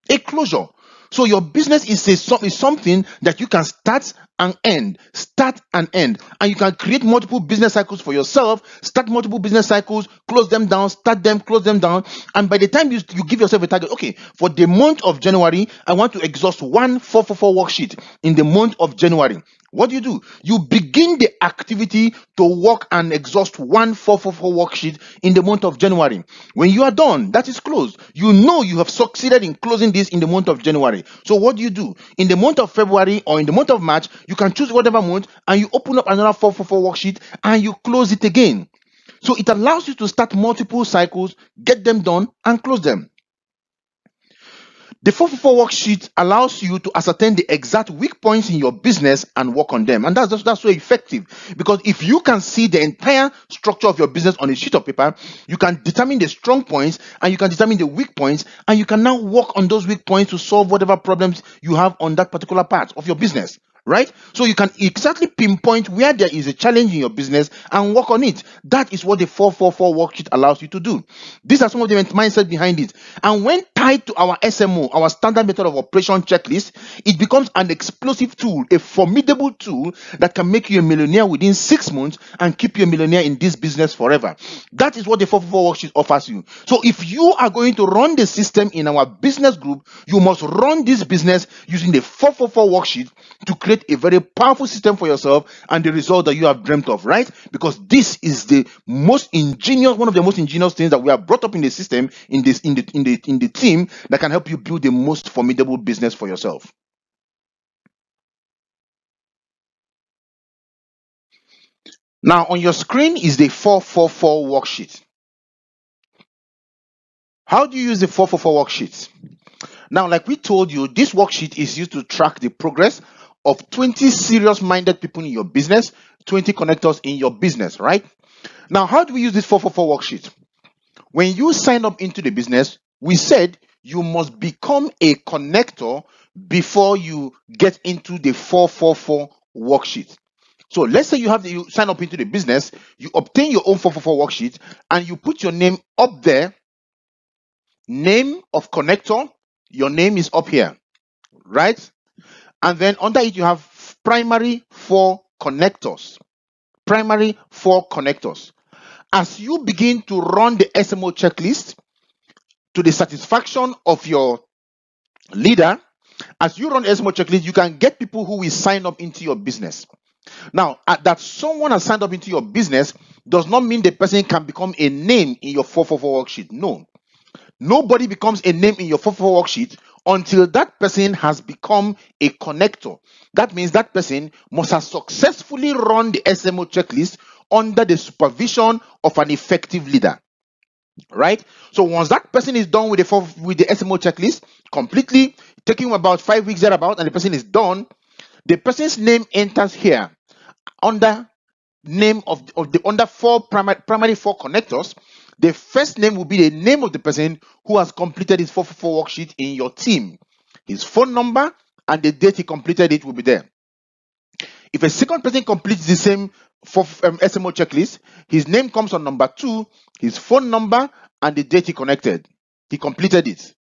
A closure. So your business is, a, is something that you can start and end, start and end. And you can create multiple business cycles for yourself, start multiple business cycles, close them down, start them, close them down. And by the time you, you give yourself a target, okay, for the month of January, I want to exhaust one 444 worksheet in the month of January. What do you do? You begin the activity to work and exhaust one 444 worksheet in the month of January. When you are done, that is closed. You know you have succeeded in closing this in the month of January. So what do you do? In the month of February or in the month of March, you can choose whatever month and you open up another 444 worksheet and you close it again. So it allows you to start multiple cycles, get them done, and close them. The 444 worksheet allows you to ascertain the exact weak points in your business and work on them. And that's, that's, that's so effective because if you can see the entire structure of your business on a sheet of paper, you can determine the strong points and you can determine the weak points and you can now work on those weak points to solve whatever problems you have on that particular part of your business right? So you can exactly pinpoint where there is a challenge in your business and work on it. That is what the 444 worksheet allows you to do. These are some of the mindset behind it. And when tied to our SMO, our standard method of operation checklist, it becomes an explosive tool, a formidable tool that can make you a millionaire within six months and keep you a millionaire in this business forever. That is what the 444 worksheet offers you. So if you are going to run the system in our business group, you must run this business using the 444 worksheet to create create a very powerful system for yourself and the result that you have dreamt of, right? Because this is the most ingenious, one of the most ingenious things that we have brought up in the system, in this, in the, in the, in the team that can help you build the most formidable business for yourself. Now, on your screen is the 444 worksheet. How do you use the 444 worksheet? Now, like we told you, this worksheet is used to track the progress of 20 serious minded people in your business, 20 connectors in your business, right? Now, how do we use this 444 worksheet? When you sign up into the business, we said you must become a connector before you get into the 444 worksheet. So let's say you have the, you sign up into the business, you obtain your own 444 worksheet, and you put your name up there. Name of connector, your name is up here, right? And then under it, you have primary four connectors. Primary four connectors. As you begin to run the SMO checklist to the satisfaction of your leader, as you run SMO checklist, you can get people who will sign up into your business. Now, uh, that someone has signed up into your business does not mean the person can become a name in your 444 worksheet. No. Nobody becomes a name in your 444 worksheet until that person has become a connector. That means that person must have successfully run the SMO checklist under the supervision of an effective leader. Right? So once that person is done with the with the SMO checklist completely, taking about five weeks thereabout, and the person is done, the person's name enters here under name of, of the under four primary, primary four connectors, the first name will be the name of the person who has completed his 444 worksheet in your team. His phone number and the date he completed it will be there. If a second person completes the same for um, SMO checklist, his name comes on number two, his phone number, and the date he connected. He completed it.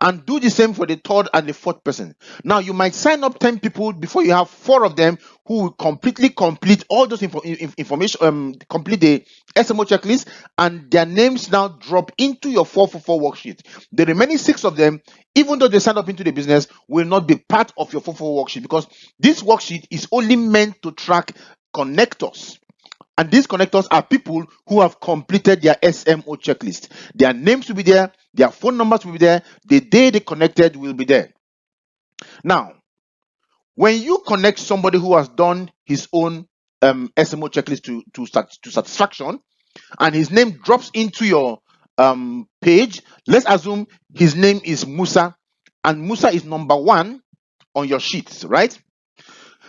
And do the same for the third and the fourth person. Now, you might sign up 10 people before you have four of them who will completely complete all those info information, um, complete the SMO checklist, and their names now drop into your 444 worksheet. The remaining six of them, even though they sign up into the business, will not be part of your 444 worksheet because this worksheet is only meant to track connectors. And these connectors are people who have completed their SMO checklist. Their names will be there, their phone numbers will be there, the day they connected will be there. Now, when you connect somebody who has done his own um, SMO checklist to, to, to satisfaction, and his name drops into your um, page, let's assume his name is Musa, and Musa is number one on your sheets, right?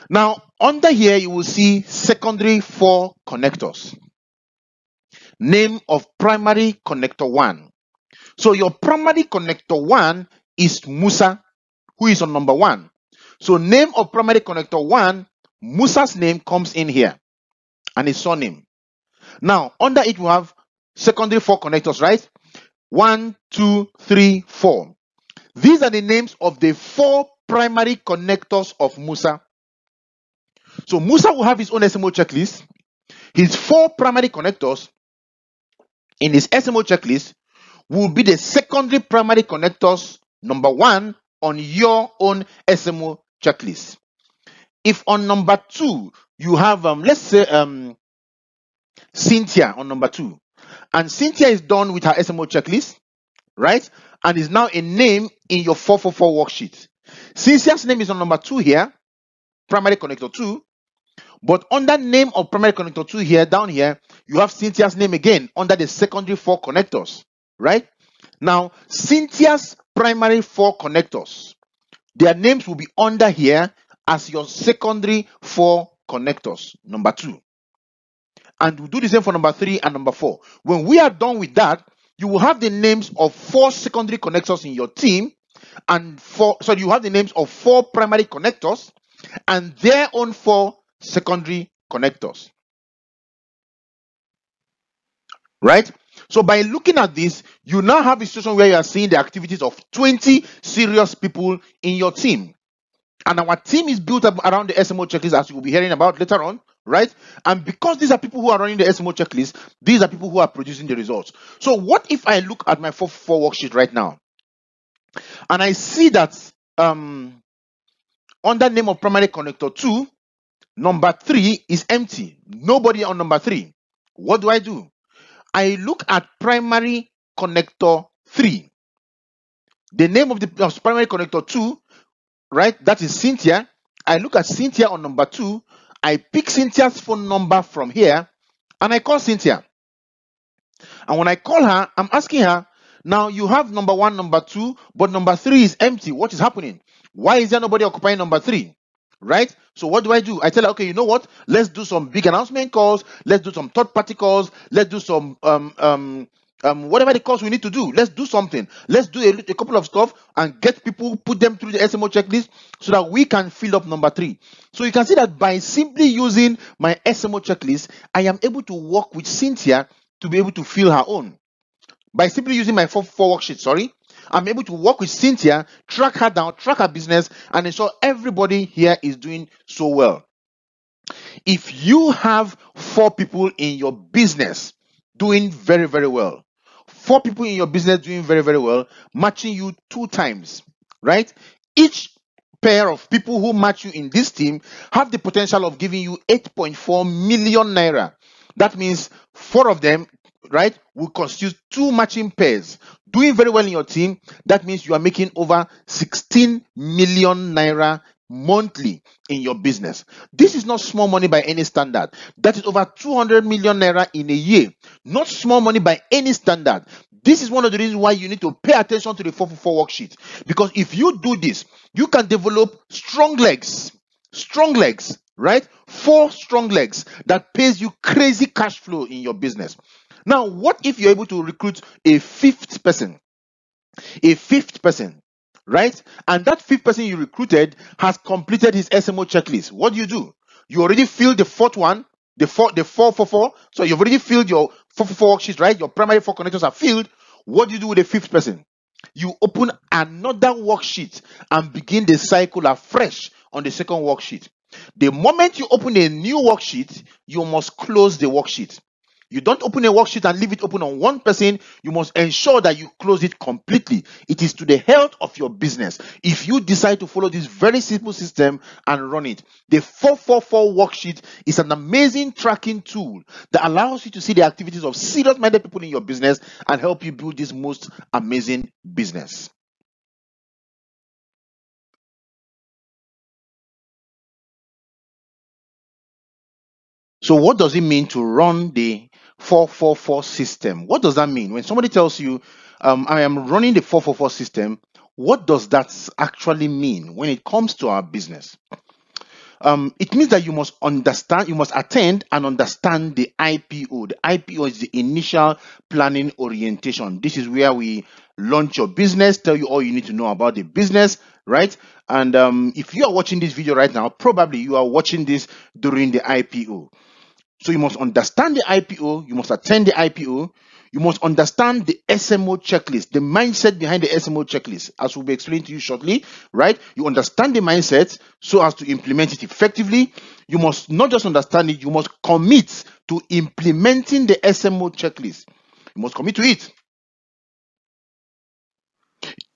Now, under here, you will see secondary four connectors. Name of primary connector one. So your primary connector one is Musa, who is on number one. So name of primary connector one, Musa's name comes in here and his surname. Now, under it, we have secondary four connectors, right? One, two, three, four. These are the names of the four primary connectors of Musa. So Musa will have his own SMO checklist. His four primary connectors in his SMO checklist will be the secondary primary connectors number one on your own SMO checklist. If on number two you have um let's say um Cynthia on number two, and Cynthia is done with her SMO checklist, right? And is now a name in your 444 worksheet. Cynthia's name is on number two here, primary connector two, but under name of primary connector 2 here, down here, you have Cynthia's name again under the secondary four connectors, right? Now, Cynthia's primary four connectors, their names will be under here as your secondary four connectors, number two. And we do the same for number three and number four. When we are done with that, you will have the names of four secondary connectors in your team and four, so you have the names of four primary connectors and their own four secondary connectors. Right? So by looking at this, you now have a situation where you are seeing the activities of 20 serious people in your team. And our team is built up around the SMO checklist, as you will be hearing about later on, right? And because these are people who are running the SMO checklist, these are people who are producing the results. So what if I look at my 4 worksheet right now, and I see that um, under name of primary connector 2, Number three is empty. Nobody on number three. What do I do? I look at primary connector three. The name of the of primary connector two, right? That is Cynthia. I look at Cynthia on number two. I pick Cynthia's phone number from here and I call Cynthia. And when I call her, I'm asking her, now you have number one, number two, but number three is empty. What is happening? Why is there nobody occupying number three? Right? So what do I do? I tell her, okay, you know what? Let's do some big announcement calls. Let's do some third party calls. Let's do some um um um whatever the calls we need to do. Let's do something. Let's do a, a couple of stuff and get people put them through the SMO checklist so that we can fill up number three. So you can see that by simply using my SMO checklist, I am able to work with Cynthia to be able to fill her own. By simply using my four, four worksheet, sorry, I'm able to work with Cynthia, track her down, track her business, and ensure everybody here is doing so well. If you have four people in your business doing very, very well, four people in your business doing very, very well, matching you two times, right? Each pair of people who match you in this team have the potential of giving you 8.4 million naira. That means four of them right, will constitute two matching pairs. Doing very well in your team, that means you are making over 16 million naira monthly in your business. This is not small money by any standard. That is over 200 million naira in a year. Not small money by any standard. This is one of the reasons why you need to pay attention to the 444 worksheet. Because if you do this, you can develop strong legs, strong legs, right? four strong legs that pays you crazy cash flow in your business. Now, what if you're able to recruit a fifth person? A fifth person, right? And that fifth person you recruited has completed his SMO checklist. What do you do? You already filled the fourth one, the four, the four four four. So you've already filled your four four four worksheet, right? Your primary four connectors are filled. What do you do with the fifth person? You open another worksheet and begin the cycle afresh on the second worksheet. The moment you open a new worksheet, you must close the worksheet. You don't open a worksheet and leave it open on one person. You must ensure that you close it completely. It is to the health of your business. If you decide to follow this very simple system and run it, the 444 worksheet is an amazing tracking tool that allows you to see the activities of serious minded people in your business and help you build this most amazing business. So, what does it mean to run the 444 system? What does that mean? When somebody tells you, um, I am running the 444 system, what does that actually mean when it comes to our business? Um, it means that you must understand, you must attend and understand the IPO. The IPO is the initial planning orientation. This is where we launch your business, tell you all you need to know about the business, right? And um, if you are watching this video right now, probably you are watching this during the IPO. So you must understand the IPO, you must attend the IPO, you must understand the SMO checklist, the mindset behind the SMO checklist, as will be explained to you shortly, right? You understand the mindset so as to implement it effectively. You must not just understand it, you must commit to implementing the SMO checklist. You must commit to it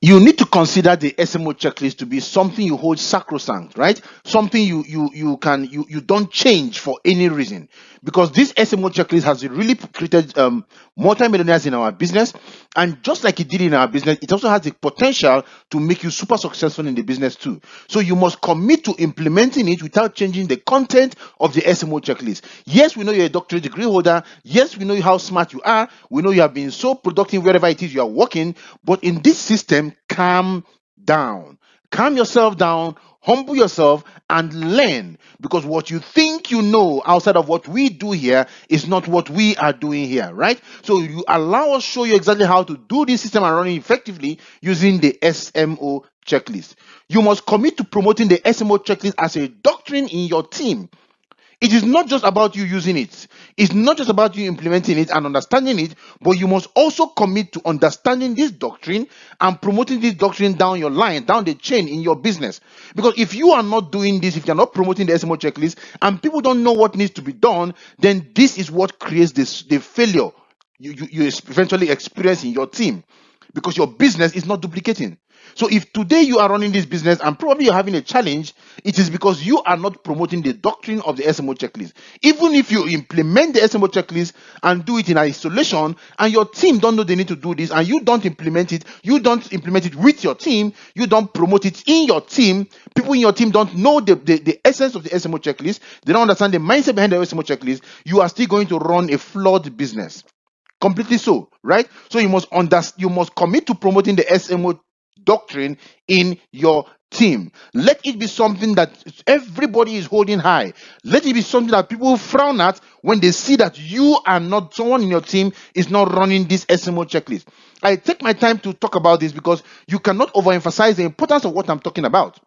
you need to consider the SMO checklist to be something you hold sacrosanct, right? Something you you you can you you don't change for any reason, because this SMO checklist has really created um, multimillionaires in our business, and just like it did in our business, it also has the potential to make you super successful in the business too. So you must commit to implementing it without changing the content of the SMO checklist. Yes, we know you're a doctorate degree holder. Yes, we know how smart you are. We know you have been so productive wherever it is you are working, but in this system calm down. Calm yourself down, humble yourself, and learn because what you think you know outside of what we do here is not what we are doing here, right? So you allow us show you exactly how to do this system and running effectively using the SMO checklist. You must commit to promoting the SMO checklist as a doctrine in your team it is not just about you using it. It's not just about you implementing it and understanding it, but you must also commit to understanding this doctrine and promoting this doctrine down your line, down the chain in your business. Because if you are not doing this, if you're not promoting the SMO checklist and people don't know what needs to be done, then this is what creates this the failure you, you, you eventually experience in your team because your business is not duplicating. So if today you are running this business and probably you're having a challenge, it is because you are not promoting the doctrine of the SMO checklist. Even if you implement the SMO checklist and do it in isolation and your team don't know they need to do this and you don't implement it, you don't implement it with your team, you don't promote it in your team, people in your team don't know the, the, the essence of the SMO checklist, they don't understand the mindset behind the SMO checklist, you are still going to run a flawed business completely so right so you must understand you must commit to promoting the smo doctrine in your team. Let it be something that everybody is holding high. Let it be something that people frown at when they see that you are not someone in your team is not running this SMO checklist. I take my time to talk about this because you cannot overemphasize the importance of what I'm talking about.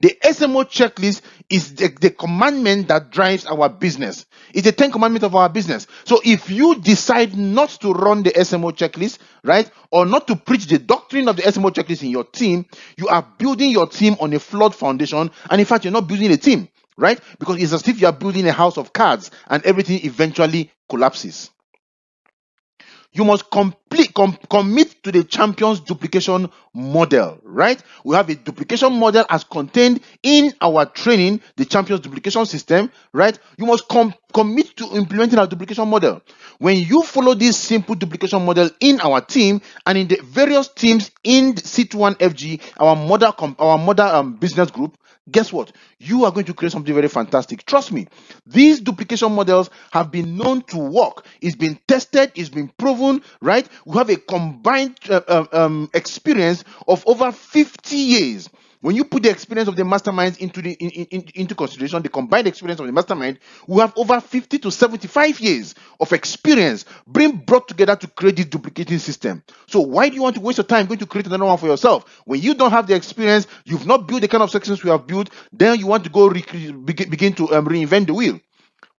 The SMO checklist is the, the commandment that drives our business. It's the 10 commandment of our business. So if you decide not to run the SMO checklist, right, or not to preach the doctrine of the SMO checklist in your team, you are building your team on a flawed foundation. And in fact, you're not building a team, right? Because it's as if you are building a house of cards and everything eventually collapses you must complete com, commit to the champions duplication model right? We have a duplication model as contained in our training the champions duplication system right? You must com, commit to implementing our duplication model. When you follow this simple duplication model in our team and in the various teams in c21fg our mother our mother um, business group guess what? You are going to create something very fantastic. Trust me, these duplication models have been known to work. It's been tested, it's been proven, right? We have a combined uh, uh um, experience of over 50 years when you put the experience of the masterminds into the in, in, into consideration, the combined experience of the mastermind, we have over 50 to 75 years of experience being brought together to create this duplicating system. So why do you want to waste your time going to create another one for yourself when you don't have the experience, you've not built the kind of success we have built, then you want to go begin, to um, reinvent the wheel.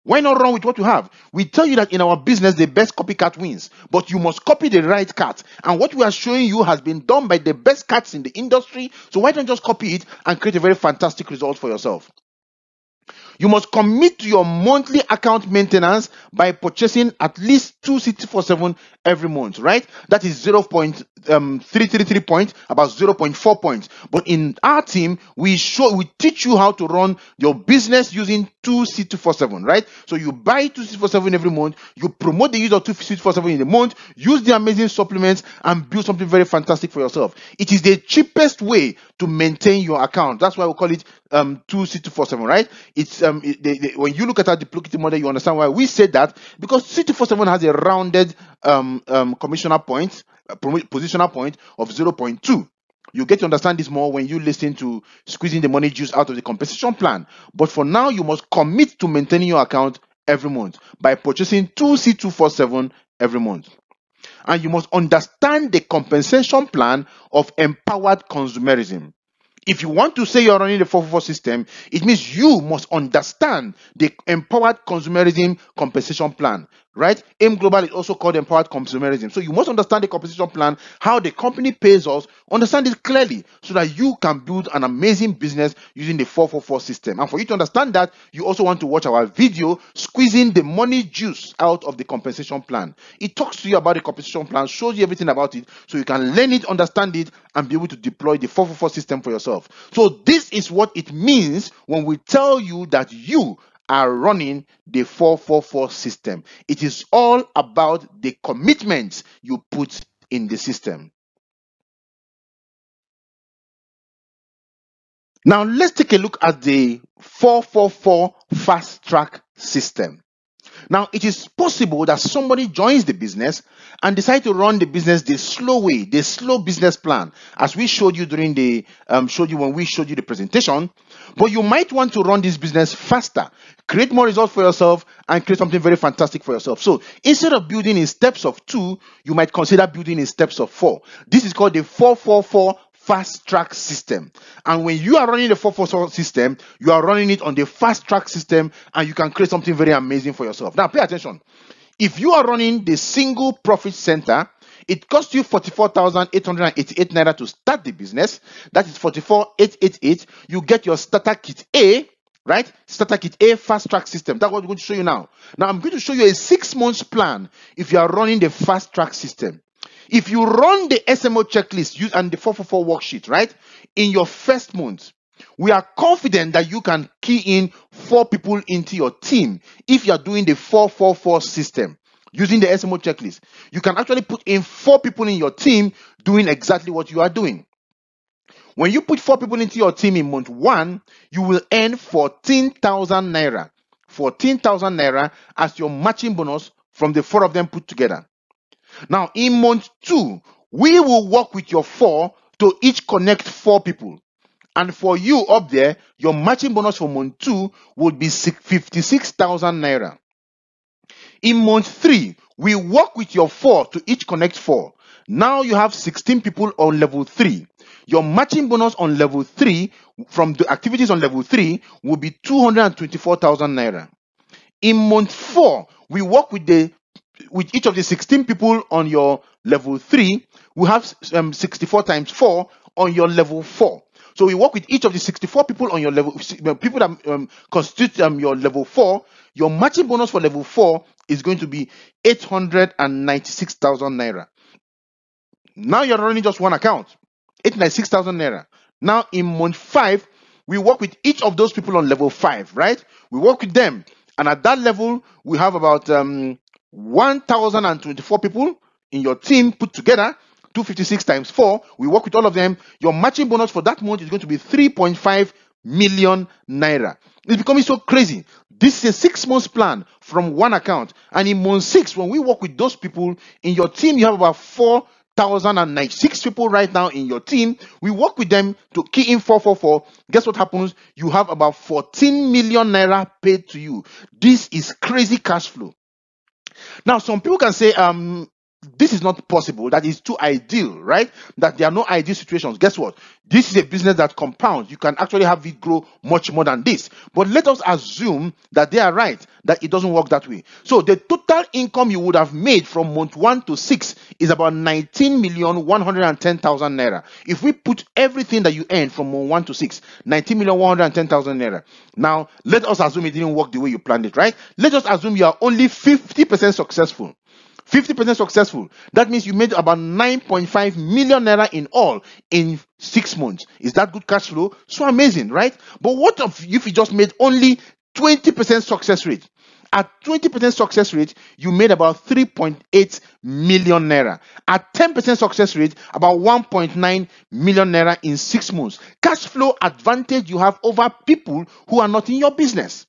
Why not run with what you have? We tell you that in our business, the best copycat wins, but you must copy the right cat. And what we are showing you has been done by the best cats in the industry. So why don't just copy it and create a very fantastic result for yourself? You must commit to your monthly account maintenance by purchasing at least two C247 every month, right? That is 0.333 um, points, about 0.4 points. But in our team, we show, we teach you how to run your business using two C247, right? So you buy two C247 every month, you promote the use of two C247 in the month, use the amazing supplements, and build something very fantastic for yourself. It is the cheapest way to maintain your account. That's why we call it um, two C247, right? It's um, they, they, when you look at our duplicative model, you understand why we said that because C247 has a rounded um, um, commissioner point, uh, positional point of 0.2. You get to understand this more when you listen to squeezing the money juice out of the compensation plan. But for now, you must commit to maintaining your account every month by purchasing two C247 every month. And you must understand the compensation plan of empowered consumerism. If you want to say you're running the 444 system, it means you must understand the empowered consumerism compensation plan right? AIM Global is also called empowered consumerism. So you must understand the compensation plan, how the company pays us, understand it clearly so that you can build an amazing business using the 444 system. And for you to understand that, you also want to watch our video, squeezing the money juice out of the compensation plan. It talks to you about the compensation plan, shows you everything about it, so you can learn it, understand it, and be able to deploy the 444 system for yourself. So this is what it means when we tell you that you are running the 444 system. It is all about the commitments you put in the system. Now let's take a look at the 444 fast track system. Now, it is possible that somebody joins the business and decide to run the business the slow way, the slow business plan, as we showed you during the um, showed you when we showed you the presentation. But you might want to run this business faster, create more results for yourself, and create something very fantastic for yourself. So instead of building in steps of two, you might consider building in steps of four. This is called the 444 fast track system. And when you are running the 444 system, you are running it on the fast track system and you can create something very amazing for yourself. Now, pay attention. If you are running the single profit center, it costs you 44,888 naira to start the business. That is 44,888. You get your starter kit A, right? Starter kit A fast track system. That's what I'm going to show you now. Now, I'm going to show you a six months plan if you are running the fast track system. If you run the SMO checklist and the 444 worksheet, right, in your first month, we are confident that you can key in four people into your team if you are doing the 444 system using the SMO checklist. You can actually put in four people in your team doing exactly what you are doing. When you put four people into your team in month one, you will earn 14,000 naira. 14,000 naira as your matching bonus from the four of them put together. Now, in month two, we will work with your four to each connect four people. And for you up there, your matching bonus for month two would be 56,000 naira. In month three, we work with your four to each connect four. Now you have 16 people on level three. Your matching bonus on level three from the activities on level three will be 224,000 naira. In month four, we work with the with each of the 16 people on your level 3, we have um, 64 times 4 on your level 4. So we work with each of the 64 people on your level, people that um, constitute um, your level 4. Your matching bonus for level 4 is going to be 896,000 naira. Now you're running just one account, 896,000 naira. Now in month 5, we work with each of those people on level 5, right? We work with them. And at that level, we have about um, 1,024 people in your team put together, 256 times 4, we work with all of them. Your matching bonus for that month is going to be 3.5 million naira. It's becoming so crazy. This is a six months plan from one account. And in month six, when we work with those people in your team, you have about four 1,096 people right now in your team. We work with them to key in 444. Guess what happens? You have about 14 million naira paid to you. This is crazy cash flow. Now, some people can say, um, this is not possible. That is too ideal, right? That there are no ideal situations. Guess what? This is a business that compounds. You can actually have it grow much more than this. But let us assume that they are right, that it doesn't work that way. So the total income you would have made from month one to six is about 19 million 110,000 naira. If we put everything that you earned from month one to six, 19 million 110,000 naira. Now, let us assume it didn't work the way you planned it, right? Let us assume you are only 50% successful. 50% successful. That means you made about 9.5 million naira in all in six months. Is that good cash flow? So amazing, right? But what if you just made only 20% success rate? At 20% success rate, you made about 3.8 million naira. At 10% success rate, about 1.9 million naira in six months. Cash flow advantage you have over people who are not in your business.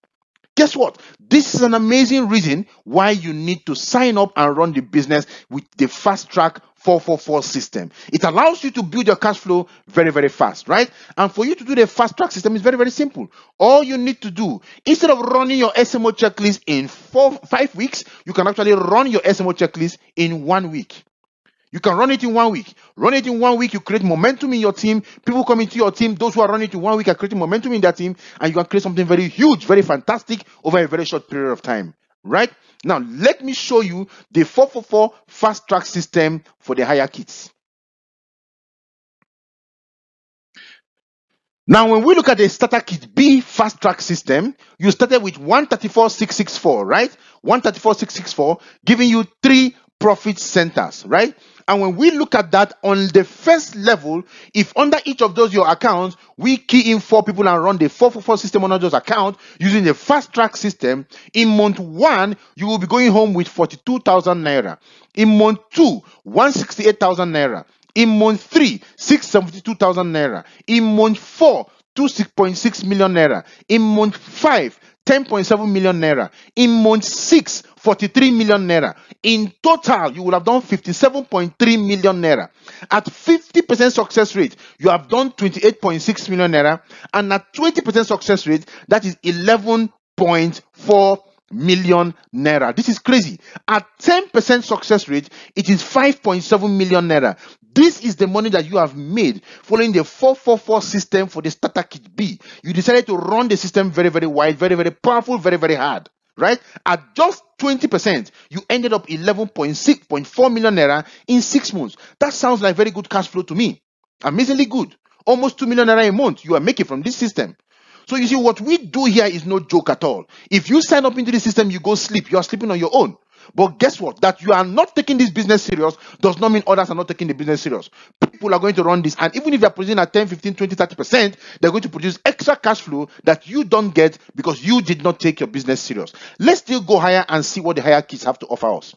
Guess what? This is an amazing reason why you need to sign up and run the business with the fast track 444 system. It allows you to build your cash flow very, very fast, right? And for you to do the fast track system is very, very simple. All you need to do, instead of running your SMO checklist in four, five weeks, you can actually run your SMO checklist in one week. You can run it in one week. Run it in one week, you create momentum in your team. People come into your team. Those who are running it in one week are creating momentum in their team, and you can create something very huge, very fantastic over a very short period of time. Right? Now, let me show you the 444 fast track system for the higher kids. Now, when we look at the starter kit B fast track system, you started with 134664, right? 134664, giving you three profit centers, right? And when we look at that on the first level, if under each of those your accounts, we key in four people and run the 444 system on those accounts using the fast track system, in month one, you will be going home with 42,000 naira. In month two, 168,000 naira. In month three, 672,000 naira. In month four, 2.6 million naira. In month five, 10.7 million naira. In month six, 43 million naira. In total, you will have done 57.3 million naira. At 50% success rate, you have done 28.6 million naira. And at 20% success rate, that is 11.4 million naira. This is crazy. At 10% success rate, it is 5.7 million naira. This is the money that you have made following the 444 system for the starter kit B. You decided to run the system very, very wide, very, very powerful, very, very hard right? At just 20%, you ended up 11.6.4 million naira in six months. That sounds like very good cash flow to me. Amazingly good. Almost 2 million naira a month you are making from this system. So you see, what we do here is no joke at all. If you sign up into the system, you go sleep. You are sleeping on your own. But guess what? That you are not taking this business serious does not mean others are not taking the business serious. People are going to run this, and even if they're producing at 10, 15, 20, 30%, they're going to produce extra cash flow that you don't get because you did not take your business serious. Let's still go higher and see what the higher kits have to offer us.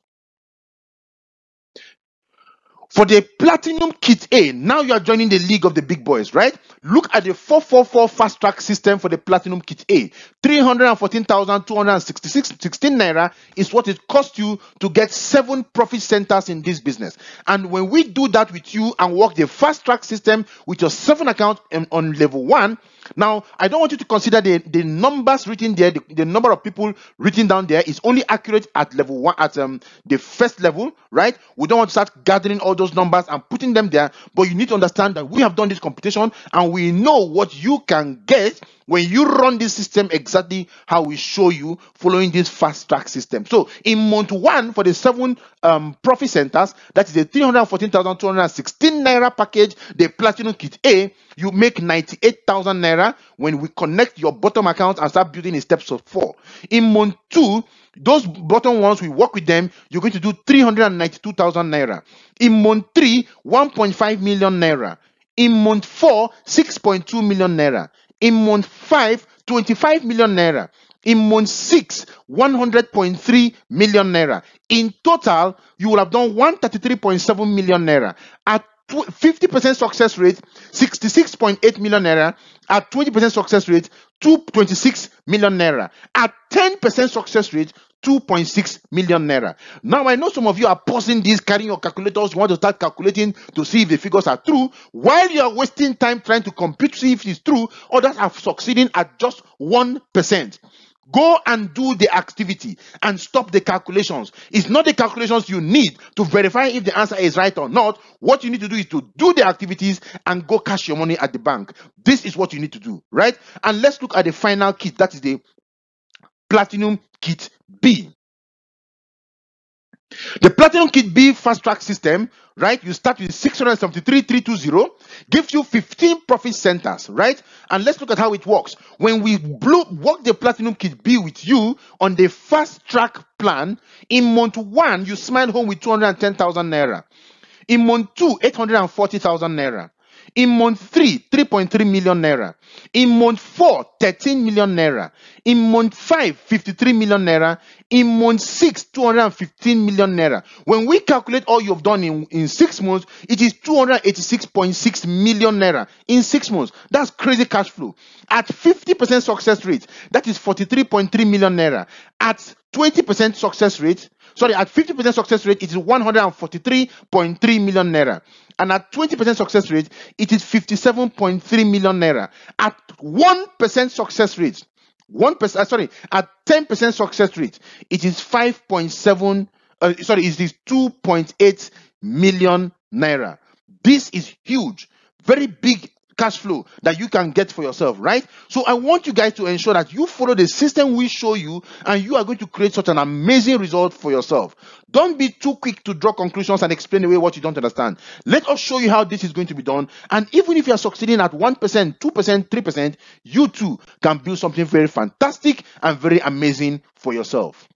For the Platinum Kit A, now you are joining the league of the big boys, right? Look at the 444 fast track system for the Platinum Kit A. 314,266 16 naira is what it costs you to get seven profit centers in this business. And when we do that with you and work the fast track system with your seven account on level one, now, I don't want you to consider the, the numbers written there, the, the number of people written down there is only accurate at level one, at um, the first level, right? We don't want to start gathering all those numbers and putting them there, but you need to understand that we have done this computation and we know what you can get when you run this system exactly how we show you following this fast track system. So in month one for the seven um, profit centers, that is the 314,216 naira package, the platinum kit A, you make 98,000 naira when we connect your bottom account and start building in steps of four. In month two, those bottom ones, we work with them, you're going to do 392,000 naira. In month three, 1.5 million naira. In month four, 6.2 million naira. In month 5, 25 million naira. In month 6, 100.3 million naira. In total, you will have done 133.7 million naira. At 50% success rate, 66.8 million naira. At 20% success rate, 226 million naira. At 10% success rate, 2.6 million naira. Now, I know some of you are pausing this, carrying your calculators. You want to start calculating to see if the figures are true. While you are wasting time trying to compute see if it is true, others are succeeding at just 1%. Go and do the activity and stop the calculations. It's not the calculations you need to verify if the answer is right or not. What you need to do is to do the activities and go cash your money at the bank. This is what you need to do, right? And let's look at the final kit. That is the Platinum Kit B. The Platinum Kit B fast track system, right? You start with 673,320, gives you 15 profit centers, right? And let's look at how it works. When we blew, work the Platinum Kit B with you on the fast track plan, in month one, you smile home with 210,000 naira. In month two, 840,000 naira. In month three, 3.3 million naira. In month four, 13 million naira. In month five, 53 million naira. In month six, 215 million naira. When we calculate all you've done in, in six months, it is 286.6 million naira in six months. That's crazy cash flow. At 50% success rate, that is 43.3 million naira. At 20% success rate, sorry, at 50% success rate, it is 143.3 million naira. And at 20% success rate, it is 57.3 million naira. At 1% success rate, 1%, uh, sorry, at 10% success rate, it is 5.7, uh, sorry, it is 2.8 million naira. This is huge, very big cash flow that you can get for yourself, right? So I want you guys to ensure that you follow the system we show you and you are going to create such an amazing result for yourself. Don't be too quick to draw conclusions and explain away what you don't understand. Let us show you how this is going to be done. And even if you are succeeding at 1%, 2%, 3%, you too can build something very fantastic and very amazing for yourself.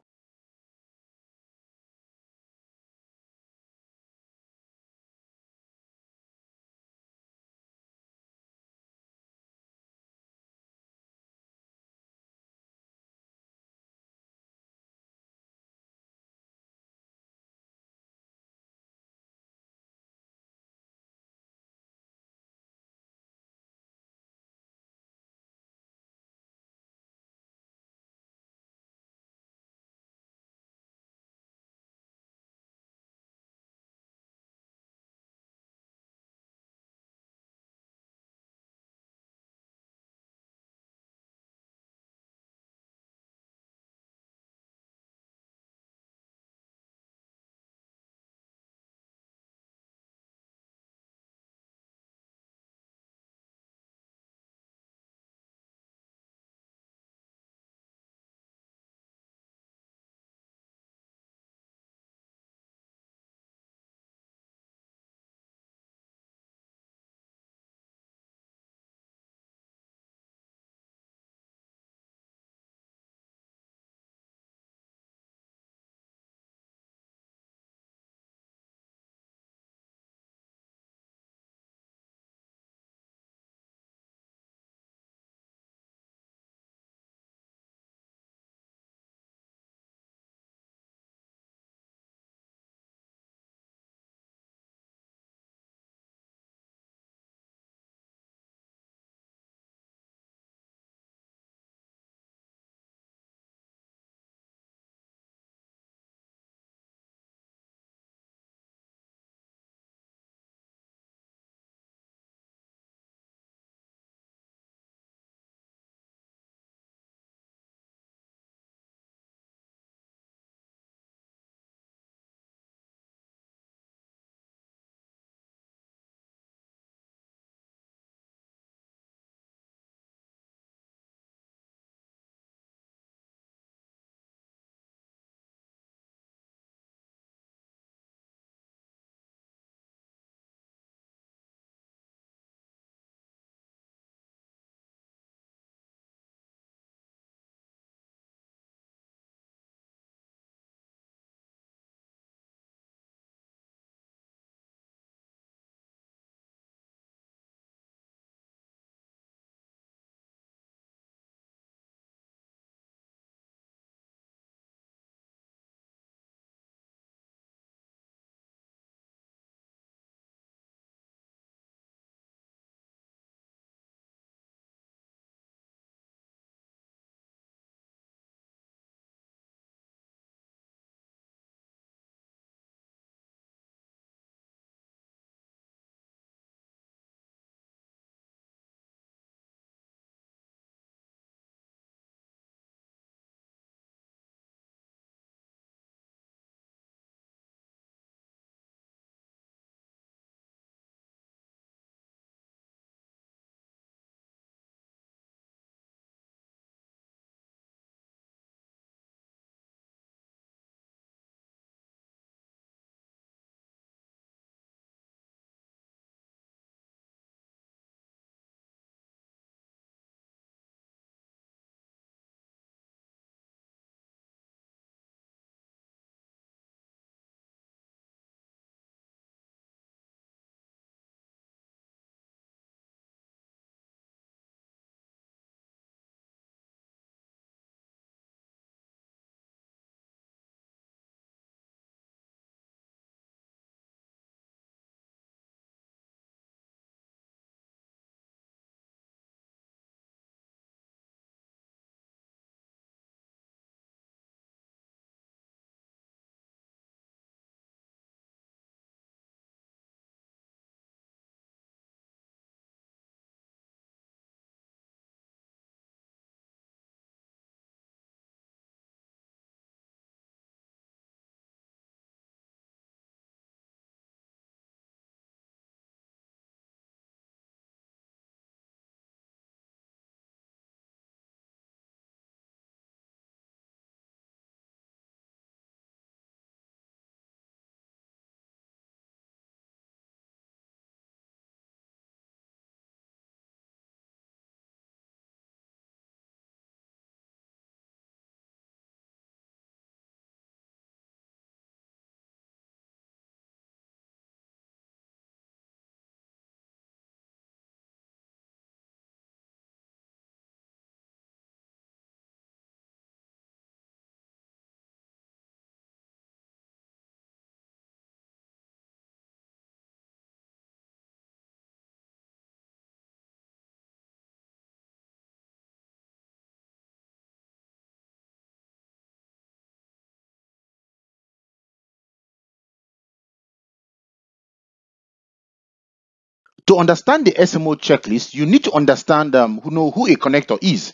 To understand the SMO checklist, you need to understand um, who know who a connector is.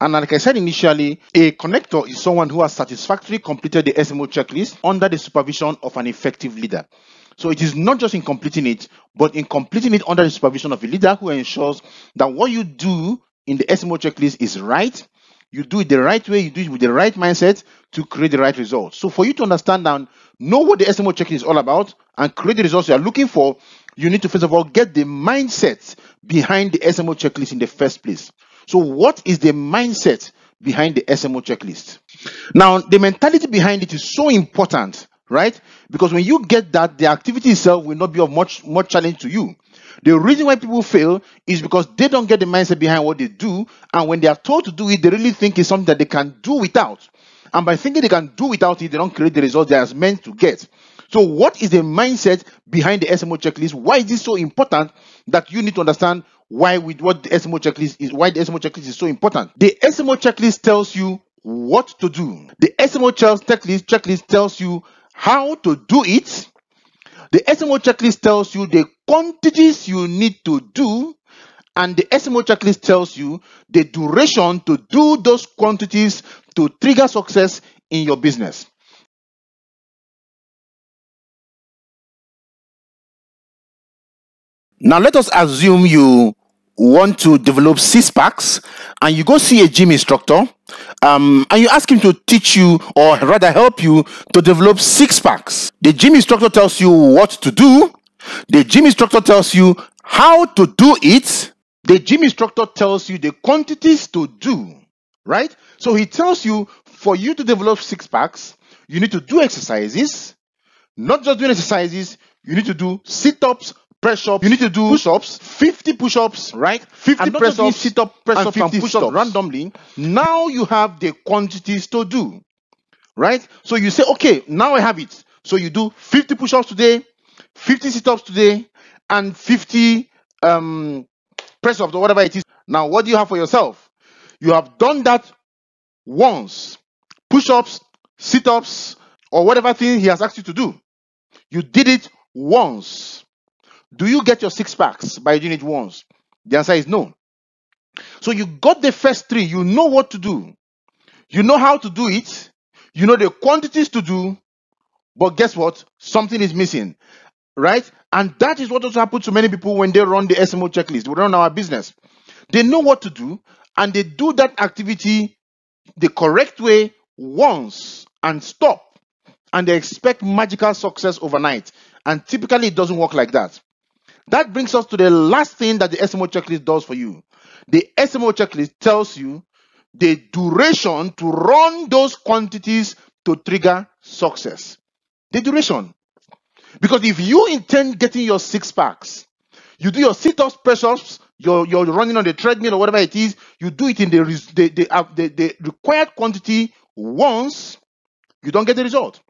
And like I said initially, a connector is someone who has satisfactorily completed the SMO checklist under the supervision of an effective leader. So it is not just in completing it, but in completing it under the supervision of a leader who ensures that what you do in the SMO checklist is right. You do it the right way, you do it with the right mindset to create the right results. So for you to understand and know what the SMO checklist is all about and create the results you are looking for, you need to first of all get the mindset behind the SMO checklist in the first place. So, what is the mindset behind the SMO checklist? Now, the mentality behind it is so important, right? Because when you get that, the activity itself will not be of much much challenge to you. The reason why people fail is because they don't get the mindset behind what they do, and when they are told to do it, they really think it's something that they can do without. And by thinking they can do without it, they don't create the results they are meant to get. So, what is the mindset behind the SMO checklist? Why is this so important that you need to understand why with what the SMO checklist is why the SMO checklist is so important? The SMO checklist tells you what to do. The SMO checklist checklist tells you how to do it. The SMO checklist tells you the quantities you need to do and the SMO checklist tells you the duration to do those quantities to trigger success in your business. Now, let us assume you want to develop six packs and you go see a gym instructor um, and you ask him to teach you or rather help you to develop six packs. The gym instructor tells you what to do, the gym instructor tells you how to do it, the gym instructor tells you the quantities to do, right? So he tells you for you to develop six packs, you need to do exercises, not just doing exercises, you need to do sit ups, press ups. You need to do push ups, 50 push ups, right? 50 press ups, sit up, press ups, and push ups randomly. Now you have the quantities to do, right? So you say, okay, now I have it. So you do 50 push ups today, 50 sit ups today, and 50 um, press ups or whatever it is. Now, what do you have for yourself? You have done that once push ups, sit ups, or whatever thing he has asked you to do. You did it once. Do you get your six packs by doing it once? The answer is no. So you got the first three, you know what to do, you know how to do it, you know the quantities to do, but guess what? Something is missing, right? And that is what also happens to many people when they run the SMO checklist, we run our business. They know what to do and they do that activity the correct way once and stop and they expect magical success overnight. And typically, it doesn't work like that. That brings us to the last thing that the SMO checklist does for you. The SMO checklist tells you the duration to run those quantities to trigger success. The duration. Because if you intend getting your six packs, you do your sit ups, press ups, you're, you're running on the treadmill or whatever it is, you do it in the, the, the, uh, the, the required quantity once, you don't get the result.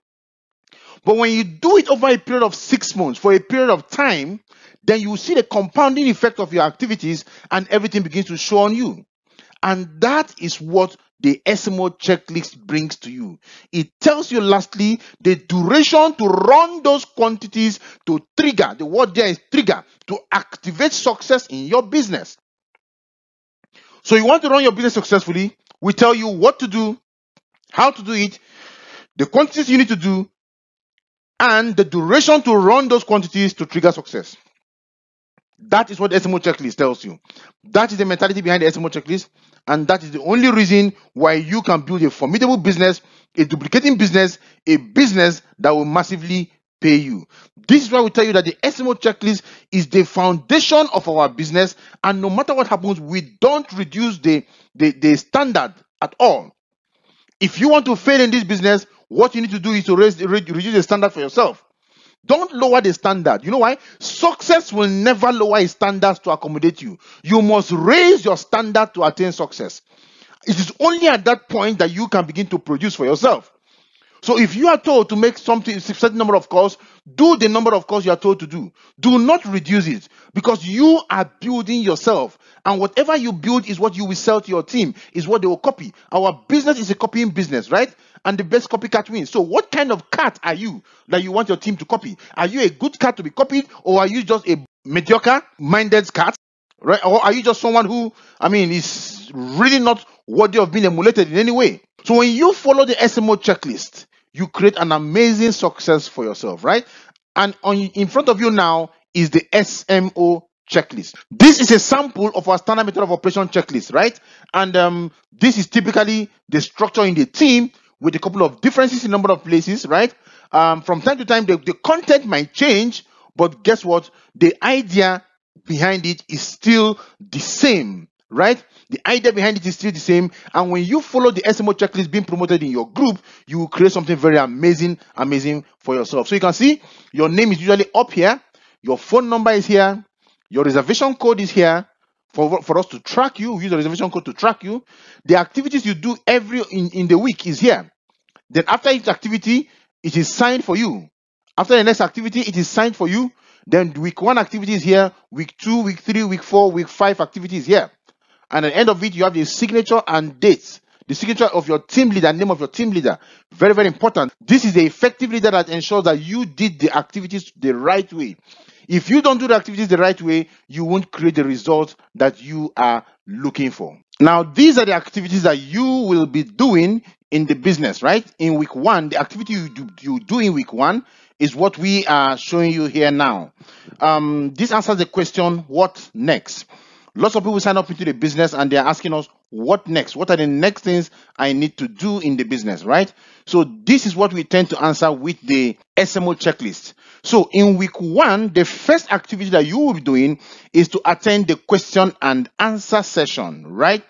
But when you do it over a period of six months, for a period of time, then you see the compounding effect of your activities and everything begins to show on you. And that is what the SMO checklist brings to you. It tells you lastly the duration to run those quantities to trigger. The word there is trigger to activate success in your business. So you want to run your business successfully, we tell you what to do, how to do it, the quantities you need to do, and the duration to run those quantities to trigger success. That is what the SMO checklist tells you. That is the mentality behind the SMO checklist, and that is the only reason why you can build a formidable business, a duplicating business, a business that will massively pay you. This is why we tell you that the SMO checklist is the foundation of our business, and no matter what happens, we don't reduce the, the, the standard at all. If you want to fail in this business, what you need to do is to raise, reduce the standard for yourself. Don't lower the standard. You know why? Success will never lower its standards to accommodate you. You must raise your standard to attain success. It is only at that point that you can begin to produce for yourself. So if you are told to make something a certain number of calls, do the number of calls you are told to do. Do not reduce it because you are building yourself. And whatever you build is what you will sell to your team, is what they will copy. Our business is a copying business, right? and the best copycat wins. So, what kind of cat are you that you want your team to copy? Are you a good cat to be copied, or are you just a mediocre minded cat, right? Or are you just someone who, I mean, is really not worthy of being emulated in any way? So when you follow the SMO checklist, you create an amazing success for yourself, right? And on in front of you now is the SMO checklist. This is a sample of our standard method of operation checklist, right? And um, this is typically the structure in the team with a couple of differences in number of places, right? Um, from time to time, the, the content might change, but guess what? The idea behind it is still the same, right? The idea behind it is still the same. And when you follow the SMO checklist being promoted in your group, you will create something very amazing, amazing for yourself. So you can see your name is usually up here, your phone number is here, your reservation code is here for, for us to track you. Use the reservation code to track you. The activities you do every in, in the week is here. Then after each activity, it is signed for you. After the next activity, it is signed for you. Then week one activities here, week two, week three, week four, week five activities here. And at the end of it, you have the signature and dates. The signature of your team leader, name of your team leader. Very, very important. This is the effective leader that ensures that you did the activities the right way. If you don't do the activities the right way, you won't create the results that you are looking for. Now, these are the activities that you will be doing in the business, right? In week one, the activity you do, you do in week one is what we are showing you here now. Um, this answers the question, what next? Lots of people sign up into the business and they're asking us, what next? What are the next things I need to do in the business, right? So this is what we tend to answer with the SMO checklist. So in week one, the first activity that you will be doing is to attend the question and answer session, right?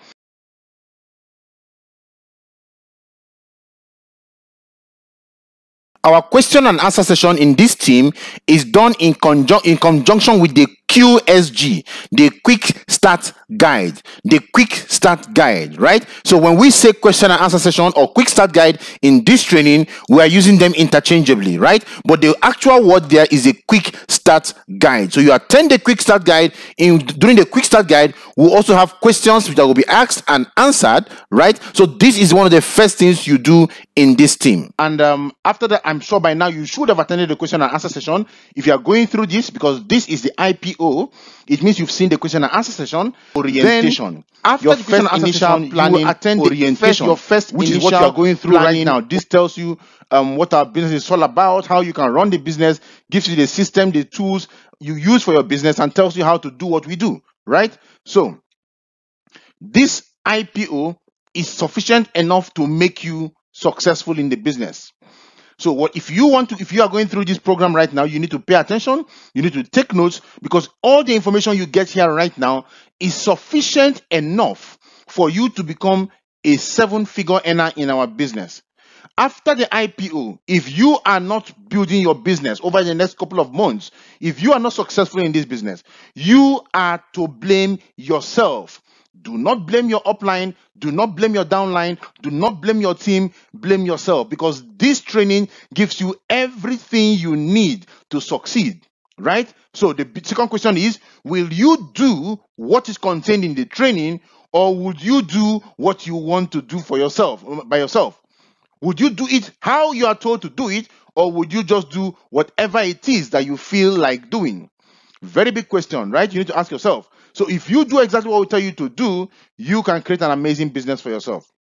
Our question and answer session in this team is done in, conjun in conjunction with the QSG, the quick start guide, the quick start guide, right? So when we say question and answer session or quick start guide in this training, we are using them interchangeably, right? But the actual word there is a quick start guide. So you attend the quick start guide. In during the quick start guide, we'll also have questions that will be asked and answered, right? So this is one of the first things you do in this team. And um, after that, I'm sure by now you should have attended the question and answer session. If you are going through this, because this is the IP It means you've seen the question and answer session orientation. Then, after your the question and answer session, planning, you attend orientation, first, your first which is what you are going through planning. right now. This tells you um, what our business is all about, how you can run the business, gives you the system, the tools you use for your business, and tells you how to do what we do. Right? So, this IPO is sufficient enough to make you successful in the business. So what if you want to, if you are going through this program right now, you need to pay attention, you need to take notes because all the information you get here right now is sufficient enough for you to become a seven figure earner in our business. After the IPO, if you are not building your business over the next couple of months, if you are not successful in this business, you are to blame yourself do not blame your upline. Do not blame your downline. Do not blame your team. Blame yourself because this training gives you everything you need to succeed. Right? So the second question is Will you do what is contained in the training or would you do what you want to do for yourself, um, by yourself? Would you do it how you are told to do it or would you just do whatever it is that you feel like doing? Very big question, right? You need to ask yourself. So if you do exactly what we tell you to do, you can create an amazing business for yourself.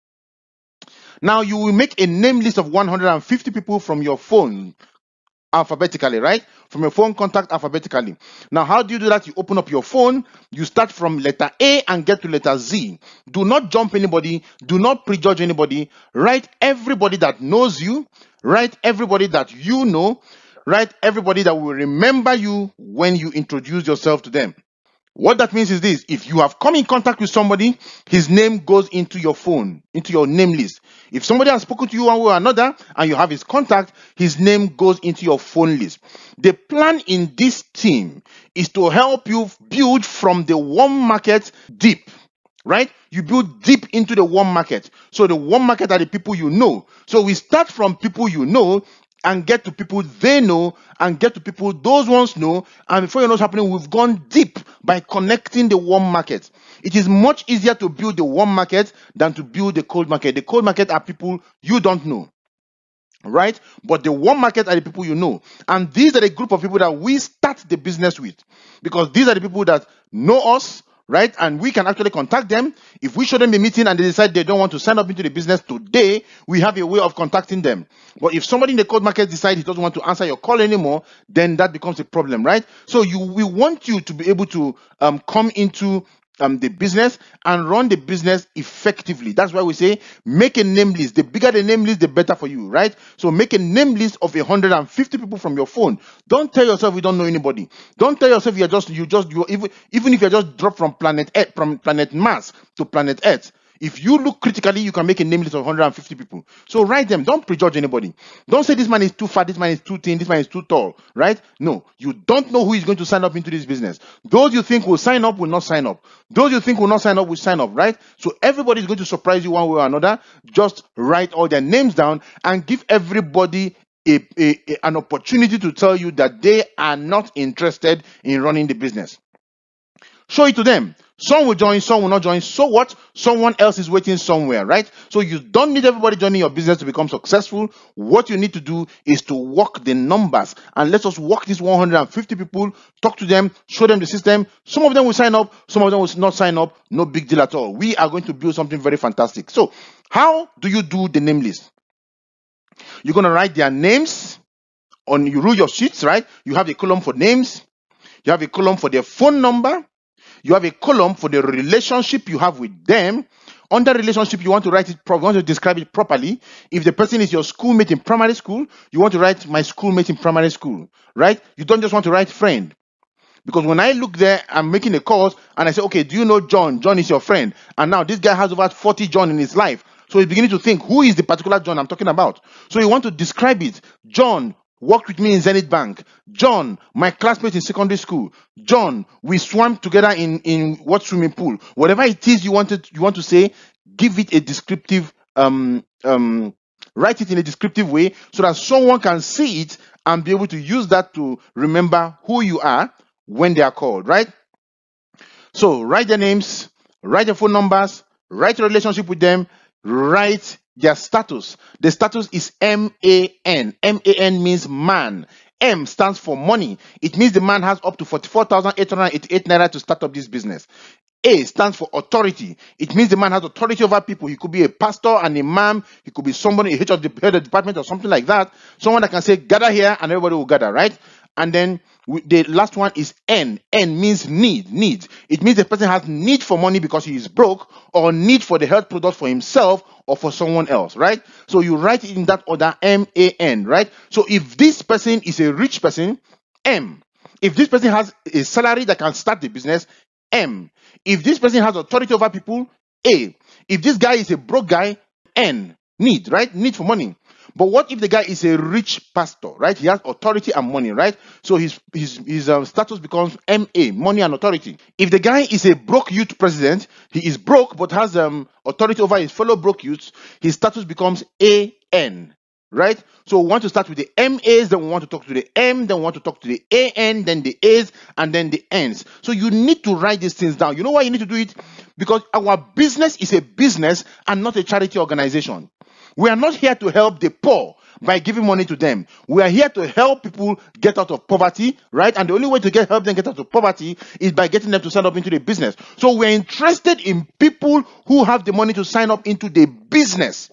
Now you will make a name list of 150 people from your phone alphabetically, right? From your phone contact alphabetically. Now, how do you do that? You open up your phone, you start from letter A and get to letter Z. Do not jump anybody, do not prejudge anybody. Write everybody that knows you, write everybody that you know, write everybody that will remember you when you introduce yourself to them. What that means is this if you have come in contact with somebody, his name goes into your phone, into your name list. If somebody has spoken to you one way or another and you have his contact, his name goes into your phone list. The plan in this team is to help you build from the warm market deep right? You build deep into the warm market. So the warm market are the people you know. So we start from people you know and get to people they know and get to people those ones know. And before you know what's happening, we've gone deep by connecting the warm market. It is much easier to build the warm market than to build the cold market. The cold market are people you don't know. right? But the warm market are the people you know. And these are the group of people that we start the business with because these are the people that know us, right? And we can actually contact them. If we show them the meeting and they decide they don't want to sign up into the business today, we have a way of contacting them. But if somebody in the cold market decides he doesn't want to answer your call anymore, then that becomes a problem, right? So you we want you to be able to um, come into um, the business and run the business effectively. That's why we say make a name list. The bigger the name list, the better for you, right? So make a name list of 150 people from your phone. Don't tell yourself you don't know anybody. Don't tell yourself you're just you just you even even if you're just dropped from planet Earth from planet Mars to planet Earth. If you look critically, you can make a name list of 150 people. So write them. Don't prejudge anybody. Don't say this man is too fat, this man is too thin, this man is too tall, right? No, you don't know who is going to sign up into this business. Those you think will sign up will not sign up. Those you think will not sign up will sign up, right? So everybody is going to surprise you one way or another. Just write all their names down and give everybody a, a, a, an opportunity to tell you that they are not interested in running the business. Show it to them. Some will join, some will not join. So what? Someone else is waiting somewhere, right? So you don't need everybody joining your business to become successful. What you need to do is to work the numbers and let us work these 150 people, talk to them, show them the system. Some of them will sign up, some of them will not sign up. No big deal at all. We are going to build something very fantastic. So, how do you do the name list? You're going to write their names on you rule your sheets, right? You have a column for names, you have a column for their phone number you have a column for the relationship you have with them. Under relationship, you want to write it, you want to describe it properly. If the person is your schoolmate in primary school, you want to write my schoolmate in primary school, right? You don't just want to write friend. Because when I look there, I'm making a call and I say, okay, do you know John? John is your friend. And now this guy has over 40 John in his life. So he's beginning to think, who is the particular John I'm talking about? So you want to describe it. John, worked with me in Zenith Bank. John, my classmate in secondary school. John, we swam together in in what swimming pool. Whatever it is you wanted you want to say, give it a descriptive um um write it in a descriptive way so that someone can see it and be able to use that to remember who you are when they are called, right? So write their names, write their phone numbers, write a relationship with them, write their status. The status is M-A-N. M-A-N means man. M stands for money. It means the man has up to 44,888 naira to start up this business. A stands for authority. It means the man has authority over people. He could be a pastor, an imam. He could be somebody, head of the head of the department or something like that. Someone that can say, gather here and everybody will gather, right? And then the last one is N. N means need, need. It means the person has need for money because he is broke or need for the health product for himself or for someone else, right? So you write it in that order, M A N, right? So if this person is a rich person, M. If this person has a salary that can start the business, M. If this person has authority over people, A. If this guy is a broke guy, N. Need, right? Need for money. But what if the guy is a rich pastor, right? He has authority and money, right? So his his his um, status becomes MA, money and authority. If the guy is a broke youth president, he is broke but has um authority over his fellow broke youths, his status becomes AN, right? So we want to start with the MAs, then we want to talk to the M, then we want to talk to the AN, then the A's, and then the N's. So you need to write these things down. You know why you need to do it? Because our business is a business and not a charity organization. We are not here to help the poor by giving money to them. We are here to help people get out of poverty, right? And the only way to get help them get out of poverty is by getting them to sign up into the business. So we're interested in people who have the money to sign up into the business.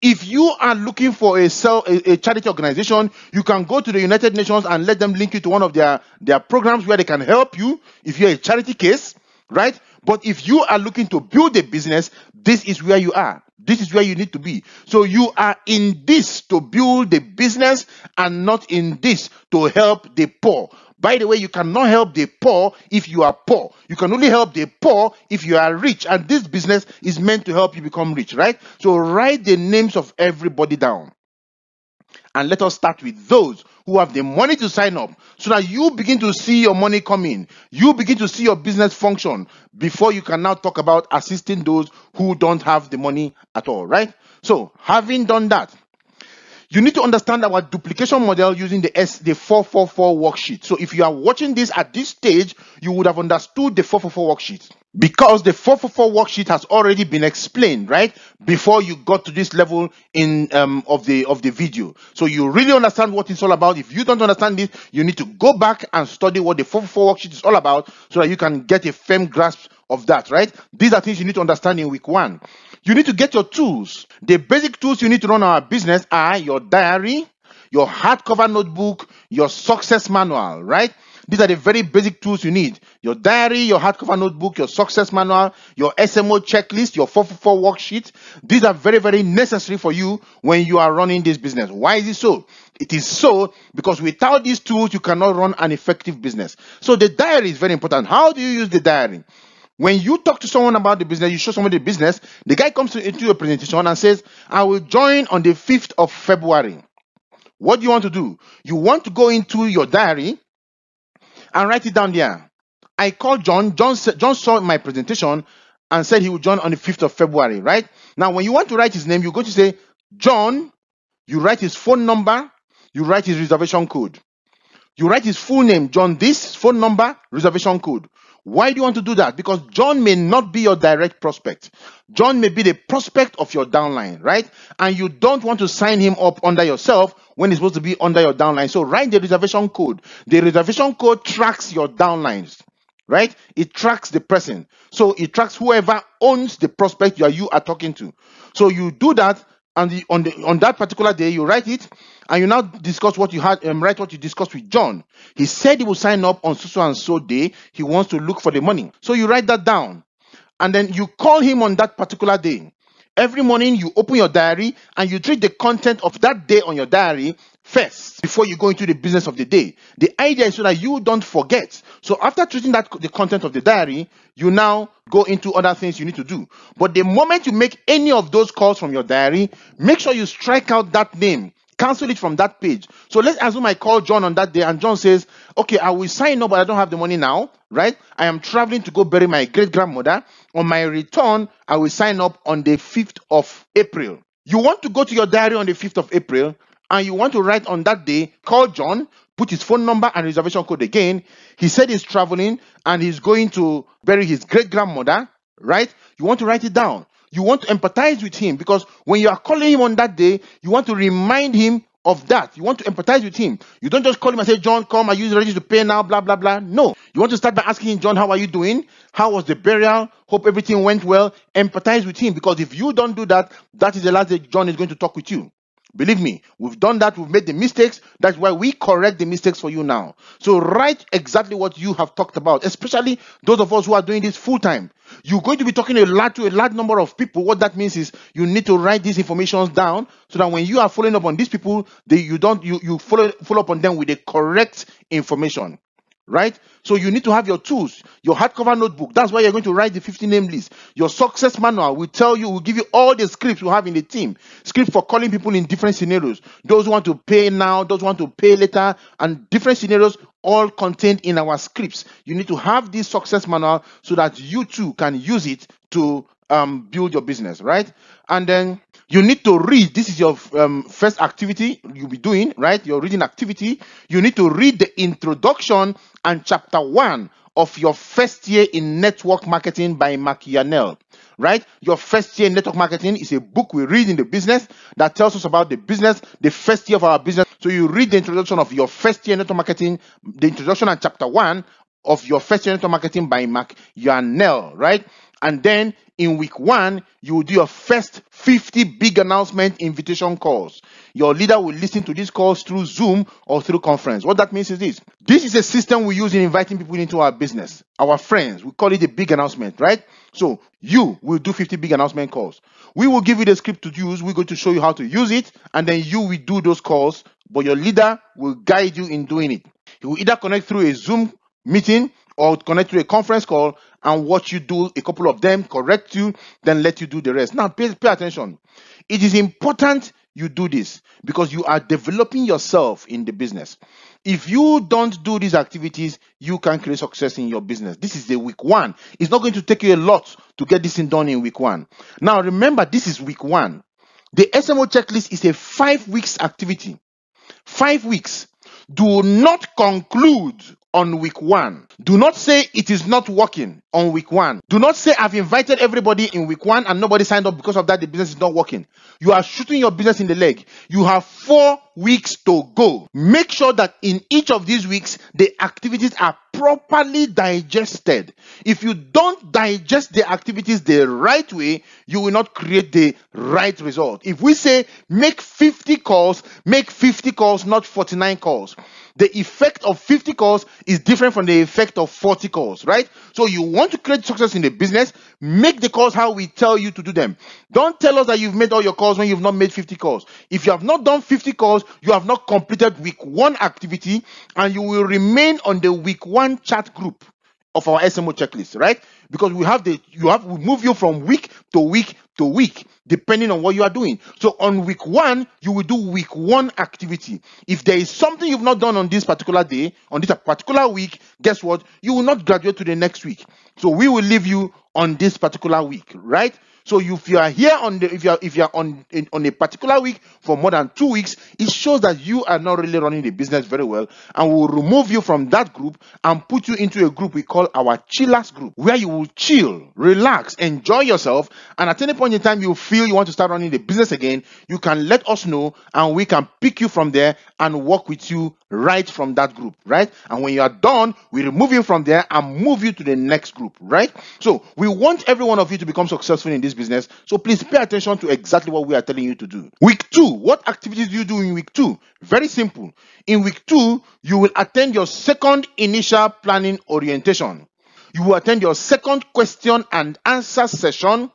If you are looking for a, cell, a, a, charity organization, you can go to the United Nations and let them link you to one of their, their programs where they can help you if you're a charity case, right? But if you are looking to build a business, this is where you are. This is where you need to be. So you are in this to build the business and not in this to help the poor. By the way, you cannot help the poor if you are poor. You can only help the poor if you are rich. And this business is meant to help you become rich, right? So write the names of everybody down. And let us start with those who have the money to sign up so that you begin to see your money come in. You begin to see your business function before you can now talk about assisting those who don't have the money at all, right? So, having done that, you need to understand our duplication model using the S the 444 worksheet. So if you are watching this at this stage, you would have understood the 444 worksheet. Because the 444 worksheet has already been explained right before you got to this level in um, of the of the video. So you really understand what it's all about. If you don't understand this you need to go back and study what the 444 worksheet is all about so that you can get a firm grasp of that right? These are things you need to understand in week one. You need to get your tools. The basic tools you need to run our business are your diary your hardcover notebook your success manual right these are the very basic tools you need. Your diary, your hardcover notebook, your success manual, your SMO checklist, your 444 worksheet. These are very, very necessary for you when you are running this business. Why is it so? It is so because without these tools, you cannot run an effective business. So the diary is very important. How do you use the diary? When you talk to someone about the business, you show someone the business, the guy comes to, into your presentation and says, I will join on the 5th of February. What do you want to do? You want to go into your diary and write it down there. I called John. John, John saw my presentation and said he would join on the 5th of February, right? Now, when you want to write his name, you go to say, John, you write his phone number, you write his reservation code. You write his full name, John, this phone number, reservation code. Why do you want to do that? Because John may not be your direct prospect. John may be the prospect of your downline, right? And you don't want to sign him up under yourself when he's supposed to be under your downline. So write the reservation code. The reservation code tracks your downlines, right? It tracks the person. So it tracks whoever owns the prospect you are, you are talking to. So you do that and the, on the on that particular day you write it and you now discuss what you had um, write what you discussed with john. He said he will sign up on so and so day. He wants to look for the money. So you write that down. And then you call him on that particular day. Every morning you open your diary and you treat the content of that day on your diary first before you go into the business of the day. The idea is so that you don't forget. So after treating that the content of the diary you now go into other things you need to do. But the moment you make any of those calls from your diary, make sure you strike out that name, cancel it from that page. So let's assume I call John on that day and John says, Okay, I will sign up, but I don't have the money now, right? I am traveling to go bury my great grandmother. On my return, I will sign up on the 5th of April. You want to go to your diary on the 5th of April and you want to write on that day, call John, put his phone number and reservation code again. He said he's traveling and he's going to bury his great grandmother, right? You want to write it down. You want to empathize with him because when you are calling him on that day, you want to remind him of that. You want to empathize with him. You don't just call him and say, John, come, are you ready to pay now? Blah, blah, blah. No. You want to start by asking him, John, how are you doing? How was the burial? Hope everything went well. Empathize with him because if you don't do that, that is the last day John is going to talk with you. Believe me, we've done that. We've made the mistakes. That's why we correct the mistakes for you now. So write exactly what you have talked about, especially those of us who are doing this full time. You're going to be talking a lot to a large number of people. What that means is you need to write these informations down so that when you are following up on these people, they, you don't you you follow follow up on them with the correct information right? So you need to have your tools, your hardcover notebook. That's why you're going to write the 50 name list. Your success manual will tell you, will give you all the scripts you have in the team. Script for calling people in different scenarios. Those who want to pay now, those who want to pay later, and different scenarios all contained in our scripts. You need to have this success manual so that you too can use it to um, build your business, right? And then you need to read. This is your um, first activity you'll be doing, right? Your reading activity. You need to read the introduction and chapter one of your first year in network marketing by Mark Yarnell, right? Your first year in network marketing is a book we read in the business that tells us about the business, the first year of our business. So you read the introduction of your first year in network marketing, the introduction and chapter one of your first year in network marketing by Mark Yarnell, right? And then in week one, you will do your first 50 big announcement invitation calls. Your leader will listen to these calls through Zoom or through conference. What that means is this this is a system we use in inviting people into our business, our friends. We call it a big announcement, right? So you will do 50 big announcement calls. We will give you the script to use. We're going to show you how to use it, and then you will do those calls, but your leader will guide you in doing it. He will either connect through a Zoom meeting or connect to a conference call and watch you do a couple of them, correct you, then let you do the rest. Now, pay, pay attention. It is important you do this because you are developing yourself in the business. If you don't do these activities, you can create success in your business. This is the week one. It's not going to take you a lot to get this thing done in week one. Now, remember, this is week one. The SMO checklist is a five weeks activity. Five weeks. Do not conclude on week one. Do not say it is not working on week one. Do not say I've invited everybody in week one and nobody signed up because of that. The business is not working. You are shooting your business in the leg. You have four weeks to go. Make sure that in each of these weeks, the activities are properly digested. If you don't digest the activities the right way, you will not create the right result. If we say make 50 calls, make 50 calls, not 49 calls the effect of 50 calls is different from the effect of 40 calls, right? So you want to create success in the business, make the calls how we tell you to do them. Don't tell us that you've made all your calls when you've not made 50 calls. If you have not done 50 calls, you have not completed week one activity and you will remain on the week one chat group of our SMO checklist, right? Because we have the you have we move you from week to week to week depending on what you are doing. So on week one, you will do week one activity. If there is something you've not done on this particular day, on this particular week, guess what? You will not graduate to the next week. So we will leave you on this particular week, right? So if you are here on the if you are if you are on in, on a particular week for more than two weeks, it shows that you are not really running the business very well, and we will remove you from that group and put you into a group we call our chillers group, where you will chill, relax, enjoy yourself, and at any point in time you feel you want to start running the business again, you can let us know, and we can pick you from there and work with you right from that group, right? And when you are done, we remove you from there and move you to the next group, right? So we want every one of you to become successful in this business. So please pay attention to exactly what we are telling you to do. Week two, what activities do you do in week two? Very simple. In week two, you will attend your second initial planning orientation. You will attend your second question and answer session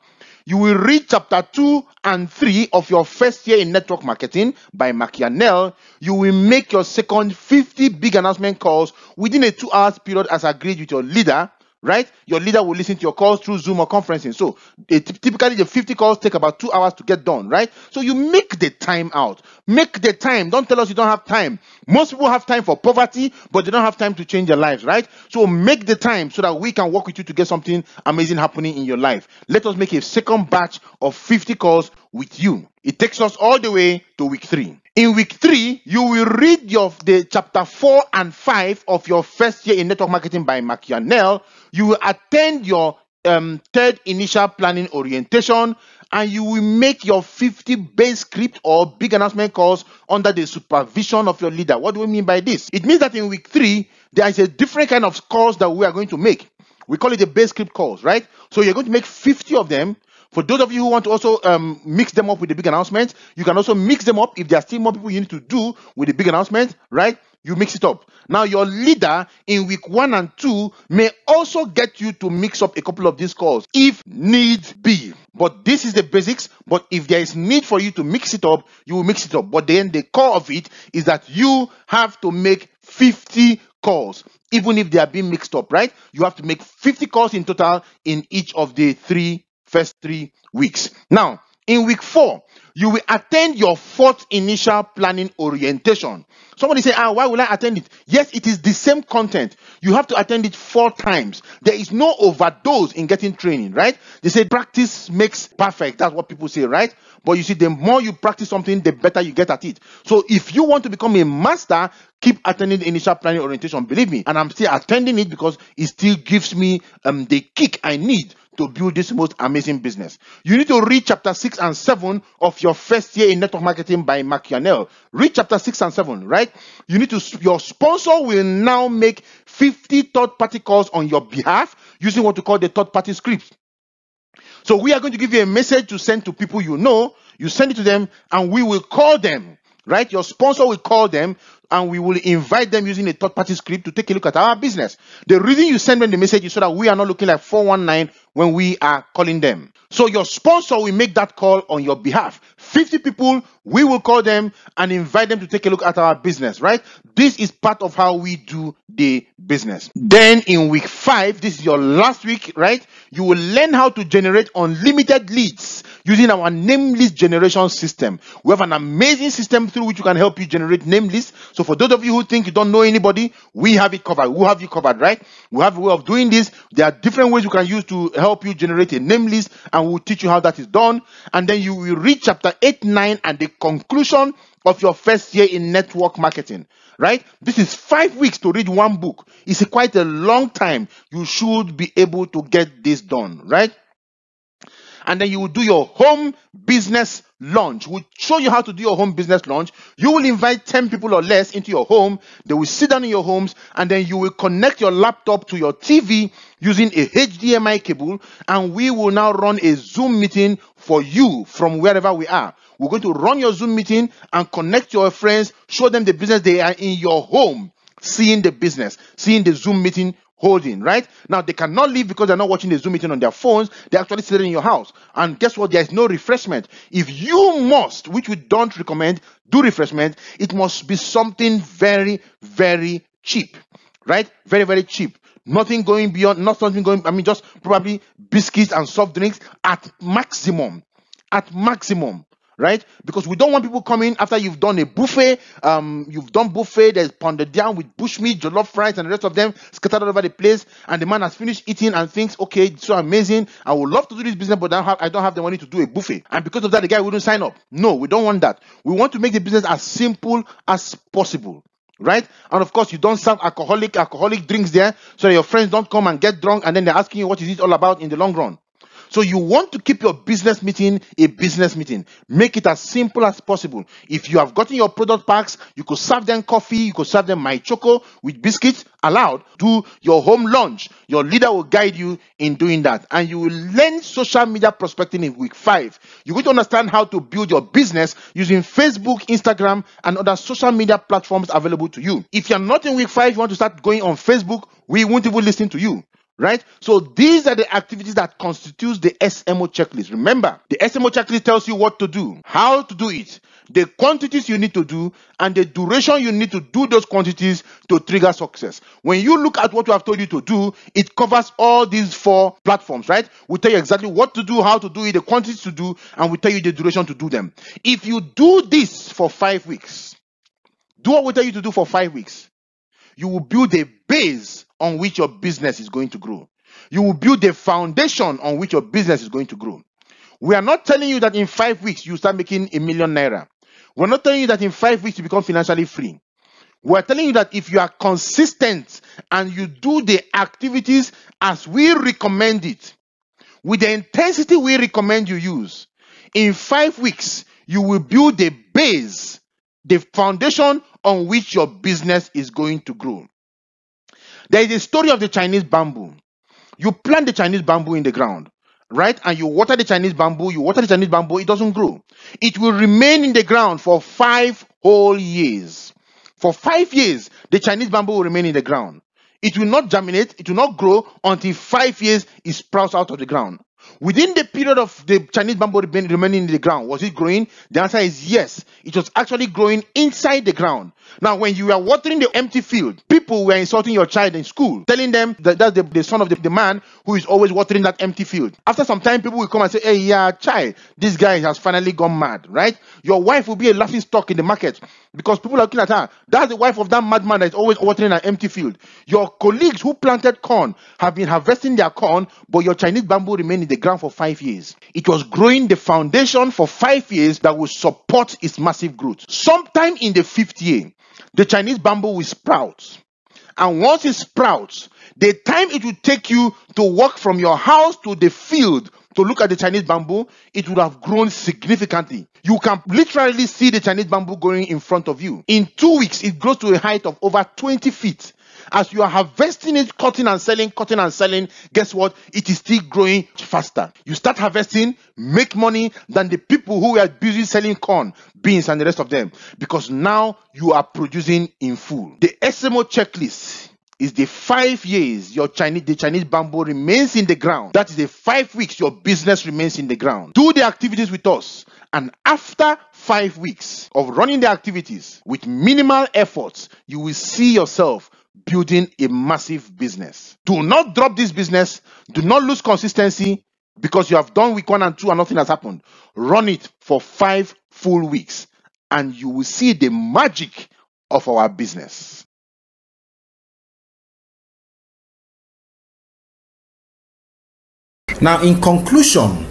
you will read chapter 2 and 3 of your first year in network marketing by Mark Yarnell. You will make your second 50 big announcement calls within a two hours period as agreed with your leader right? Your leader will listen to your calls through Zoom or conferencing. So typically the 50 calls take about two hours to get done, right? So you make the time out. Make the time. Don't tell us you don't have time. Most people have time for poverty, but they don't have time to change their lives, right? So make the time so that we can work with you to get something amazing happening in your life. Let us make a second batch of 50 calls with you. It takes us all the way to week three. In week three, you will read your the chapter four and five of your first year in network marketing by Mark Yarnell. You will attend your um, third initial planning orientation and you will make your 50 base script or big announcement calls under the supervision of your leader. What do we mean by this? It means that in week three, there is a different kind of calls that we are going to make. We call it the base script calls, right? So you're going to make 50 of them for those of you who want to also um, mix them up with the big announcement, you can also mix them up if there are still more people you need to do with the big announcement, right? You mix it up. Now, your leader in week one and two may also get you to mix up a couple of these calls if need be. But this is the basics. But if there is need for you to mix it up, you will mix it up. But then the core of it is that you have to make 50 calls even if they are being mixed up, right? You have to make 50 calls in total in each of the three first three weeks. Now, in week four, you will attend your fourth initial planning orientation. Somebody say, ah, why will I attend it? Yes, it is the same content. You have to attend it four times. There is no overdose in getting training, right? They say practice makes perfect. That's what people say, right? But you see, the more you practice something, the better you get at it. So if you want to become a master, keep attending the initial planning orientation. Believe me, and I'm still attending it because it still gives me um, the kick I need to build this most amazing business. You need to read chapter 6 and 7 of your first year in network marketing by Mark Yarnell. Read chapter 6 and 7, right? You need to, your sponsor will now make 50 third party calls on your behalf using what we call the third party script. So we are going to give you a message to send to people you know. You send it to them and we will call them right? Your sponsor will call them and we will invite them using a third party script to take a look at our business. The reason you send them the message is so that we are not looking like 419 when we are calling them. So your sponsor will make that call on your behalf. 50 people, we will call them and invite them to take a look at our business, right? This is part of how we do the business. Then in week five, this is your last week, right? You will learn how to generate unlimited leads using our name list generation system. We have an amazing system through which we can help you generate name lists. So for those of you who think you don't know anybody, we have it covered. We have you covered, right? We have a way of doing this. There are different ways you can use to help you generate a name list and we'll teach you how that is done. And then you will read chapter eight, nine, and the conclusion of your first year in network marketing. Right? This is five weeks to read one book. It's quite a long time. You should be able to get this done. Right? and then you will do your home business launch. We'll show you how to do your home business launch. You will invite 10 people or less into your home. They will sit down in your homes and then you will connect your laptop to your TV using a HDMI cable and we will now run a Zoom meeting for you from wherever we are. We're going to run your Zoom meeting and connect your friends, show them the business they are in your home, seeing the business, seeing the Zoom meeting holding, right? Now they cannot leave because they're not watching the Zoom meeting on their phones. They're actually sitting in your house. And guess what? There is no refreshment. If you must, which we don't recommend, do refreshment, it must be something very, very cheap, right? Very, very cheap. Nothing going beyond, not something going, I mean, just probably biscuits and soft drinks at maximum. At maximum right? Because we don't want people coming after you've done a buffet. Um, you've done buffet, there's pounded down with bushmeat, jollof rice, and the rest of them scattered all over the place. And the man has finished eating and thinks, okay, it's so amazing. I would love to do this business, but I don't have, I don't have the money to do a buffet. And because of that, the guy wouldn't sign up. No, we don't want that. We want to make the business as simple as possible right? And of course, you don't serve alcoholic alcoholic drinks there, so your friends don't come and get drunk, and then they're asking you what is it all about in the long run. So you want to keep your business meeting a business meeting. Make it as simple as possible. If you have gotten your product packs, you could serve them coffee, you could serve them my choco with biscuits allowed. Do your home lunch. Your leader will guide you in doing that. And you will learn social media prospecting in week five. You're going to understand how to build your business using Facebook, Instagram, and other social media platforms available to you. If you're not in week five, you want to start going on Facebook, we won't even listen to you right? So these are the activities that constitutes the SMO checklist. Remember, the SMO checklist tells you what to do, how to do it, the quantities you need to do, and the duration you need to do those quantities to trigger success. When you look at what we have told you to do, it covers all these four platforms, right? We tell you exactly what to do, how to do it, the quantities to do, and we tell you the duration to do them. If you do this for five weeks, do what we tell you to do for five weeks, you will build a base on which your business is going to grow. You will build a foundation on which your business is going to grow. We are not telling you that in five weeks you start making a million naira. We're not telling you that in five weeks you become financially free. We're telling you that if you are consistent and you do the activities as we recommend it, with the intensity we recommend you use, in five weeks you will build the base, the foundation on which your business is going to grow. There is a story of the Chinese bamboo. You plant the Chinese bamboo in the ground, right? And you water the Chinese bamboo, you water the Chinese bamboo, it doesn't grow. It will remain in the ground for five whole years. For five years, the Chinese bamboo will remain in the ground. It will not germinate, it will not grow until five years it sprouts out of the ground. Within the period of the Chinese bamboo remaining in the ground, was it growing? The answer is yes. It was actually growing inside the ground. Now, when you were watering the empty field, people were insulting your child in school, telling them that that's the, the son of the, the man who is always watering that empty field. After some time, people will come and say, Hey, yeah, child, this guy has finally gone mad, right? Your wife will be a laughing stock in the market because people are looking at her. That's the wife of that madman that is always watering an empty field. Your colleagues who planted corn have been harvesting their corn, but your Chinese bamboo remained in the ground for five years. It was growing the foundation for five years that will support its massive growth. Sometime in the fifth year, the Chinese bamboo will sprout. And once it sprouts, the time it will take you to walk from your house to the field to look at the Chinese bamboo, it would have grown significantly. You can literally see the Chinese bamboo growing in front of you. In two weeks, it grows to a height of over 20 feet. As you are harvesting it, cutting and selling, cutting and selling, guess what? It is still growing faster. You start harvesting, make money than the people who are busy selling corn, beans, and the rest of them. Because now you are producing in full. The SMO checklist is the five years your Chinese the Chinese bamboo remains in the ground. That is the five weeks your business remains in the ground. Do the activities with us. And after five weeks of running the activities with minimal efforts, you will see yourself building a massive business. Do not drop this business. Do not lose consistency because you have done week one and two and nothing has happened. Run it for five full weeks and you will see the magic of our business. Now, in conclusion,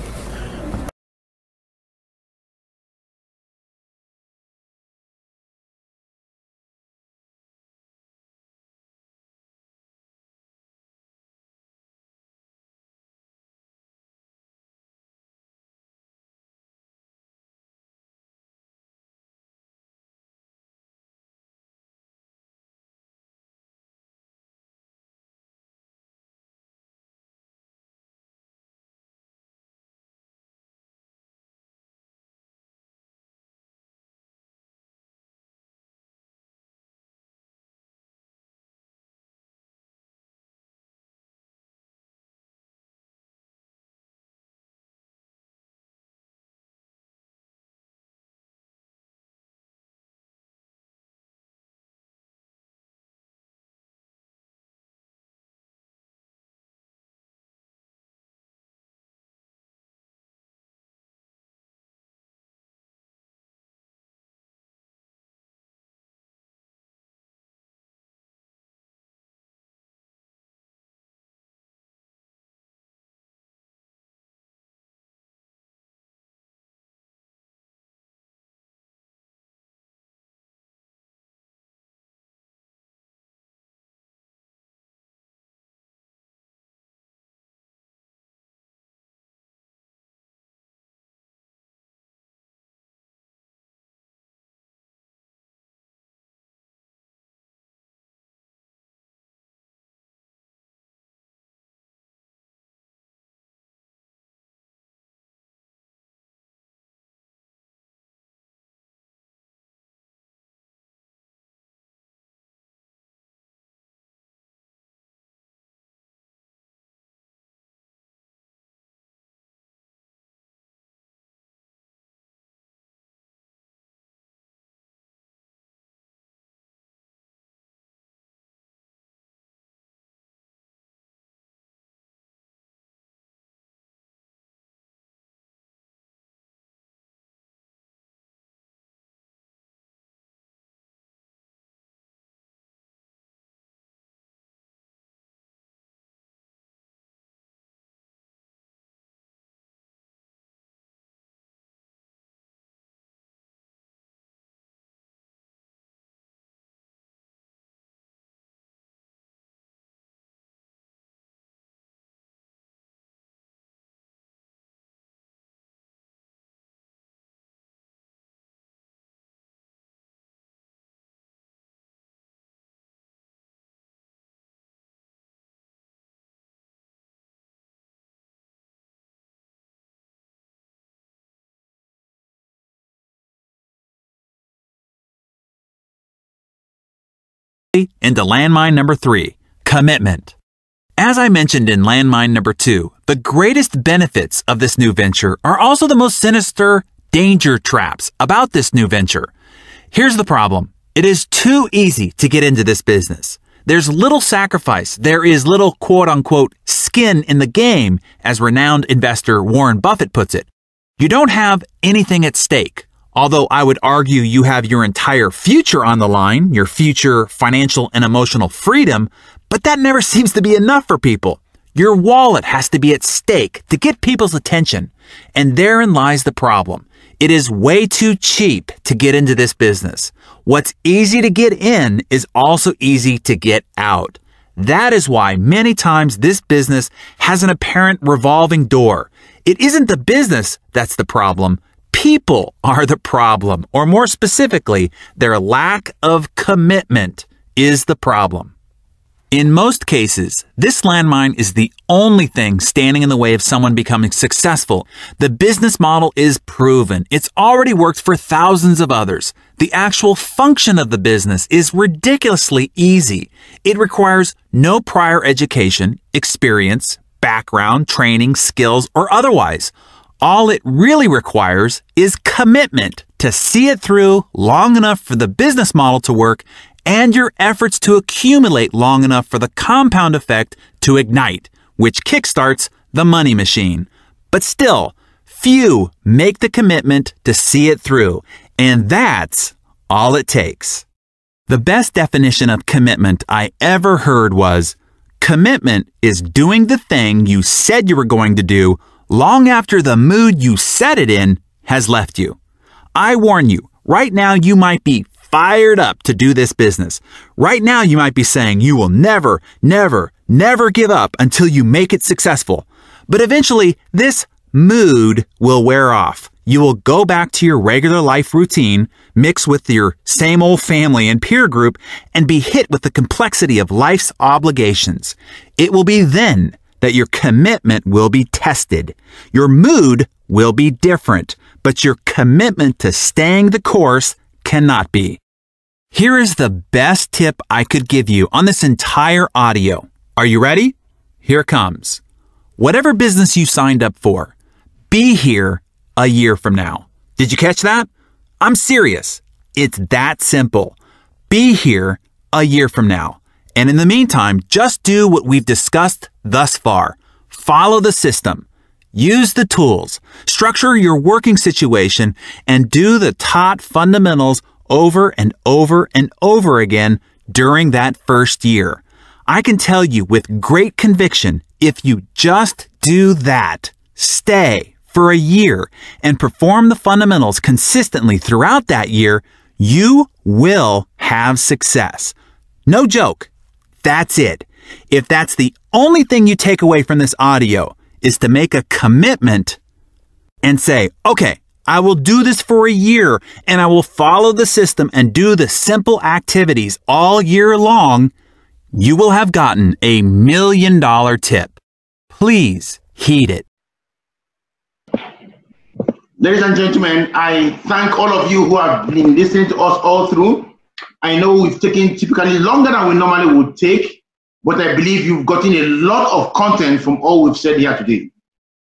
into landmine number three commitment. As I mentioned in landmine number two, the greatest benefits of this new venture are also the most sinister danger traps about this new venture. Here's the problem it is too easy to get into this business. There's little sacrifice. There is little quote unquote skin in the game, as renowned investor Warren Buffett puts it. You don't have anything at stake. Although I would argue you have your entire future on the line, your future financial and emotional freedom, but that never (laughs) seems to be enough for people. Your wallet has to be at stake to get people's attention. And therein lies the problem. It is way too cheap to get into this business. What's easy to get in is also easy to get out. That is why many times this business has an apparent revolving door. It isn't the business that's the problem. People are the problem, or more specifically, their lack of commitment is the problem. In most cases, this landmine is the only thing standing in the way of someone becoming successful. The business model is proven. It's already worked for thousands of others. The actual function of the business is ridiculously easy. It requires no prior education, experience, background, training, skills, or otherwise. All it really requires is commitment to see it through long enough for the business model to work and your efforts to accumulate long enough for the compound effect to ignite, which kickstarts the money machine. But still, few make the commitment to see it through, and that's all it takes. The best definition of commitment I ever heard was commitment is doing the thing you said you were going to do long after the mood you set it in has left you. I warn you, right now you might be fired up to do this business. Right now, you might be saying you will never, never, never give up until you make it successful. But eventually, this mood will wear off. You will go back to your regular life routine, mix with your same old family and peer group, and be hit with the complexity of life's obligations. It will be then that your commitment will be tested. Your mood will be different, but your commitment to staying the course cannot be. Here is the best tip I could give you on this entire audio. Are you ready? Here comes. Whatever business you signed up for, be here a year from now. Did you catch that? I'm serious. It's that simple. Be here a year from now. And in the meantime, just do what we've discussed thus far. Follow the system. Use the tools, structure your working situation, and do the taught fundamentals over and over and over again during that first year. I can tell you with great conviction if you just do that, stay for a year, and perform the fundamentals consistently throughout that year, you will have success. No joke. That's it. If that's the only thing you take away from this audio, is to make a commitment and say, okay, I will do this for a year and I will follow the system and do the simple activities all year long, you will have gotten a million dollar tip. Please heed it. Ladies and gentlemen, I thank all of you who have been listening to us all through. I know we've taken typically longer than we normally would take but I believe you've gotten a lot of content from all we've said here today.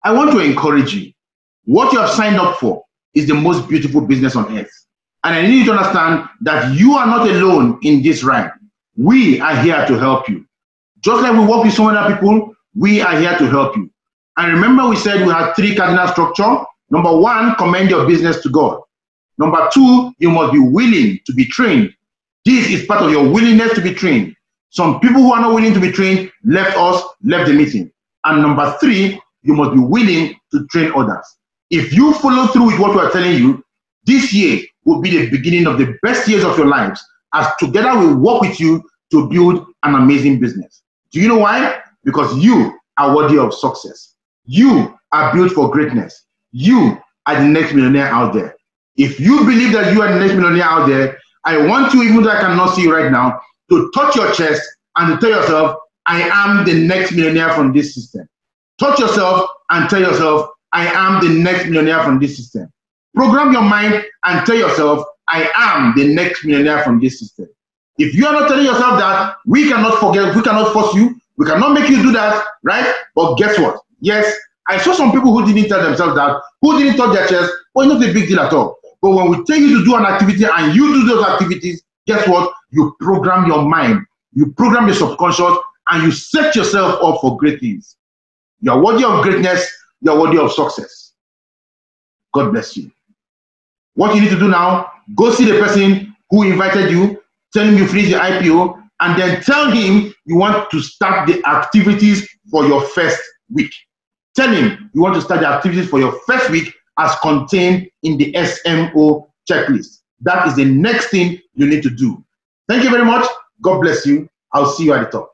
I want to encourage you. What you have signed up for is the most beautiful business on earth. And I need you to understand that you are not alone in this ride. We are here to help you. Just like we work with so many people, we are here to help you. And remember, we said we have three cardinal structure. Number one, commend your business to God. Number two, you must be willing to be trained. This is part of your willingness to be trained. Some people who are not willing to be trained left us, left the meeting. And number three, you must be willing to train others. If you follow through with what we are telling you, this year will be the beginning of the best years of your lives as together we work with you to build an amazing business. Do you know why? Because you are worthy of success. You are built for greatness. You are the next millionaire out there. If you believe that you are the next millionaire out there, I want you, even though I cannot see you right now, to touch your chest and to tell yourself, I am the next millionaire from this system. Touch yourself and tell yourself, I am the next millionaire from this system. Program your mind and tell yourself, I am the next millionaire from this system. If you are not telling yourself that, we cannot forget, we cannot force you, we cannot make you do that, right? But guess what? Yes, I saw some people who didn't tell themselves that, who didn't touch their chest, but it's not a big deal at all. But when we tell you to do an activity and you do those activities, guess what? You program your mind, you program your subconscious, and you set yourself up for great things. You're worthy of greatness, you're worthy of success. God bless you. What you need to do now, go see the person who invited you, tell him you finished the IPO, and then tell him you want to start the activities for your first week. Tell him you want to start the activities for your first week as contained in the SMO checklist. That is the next thing you need to do. Thank you very much. God bless you. I'll see you at the top.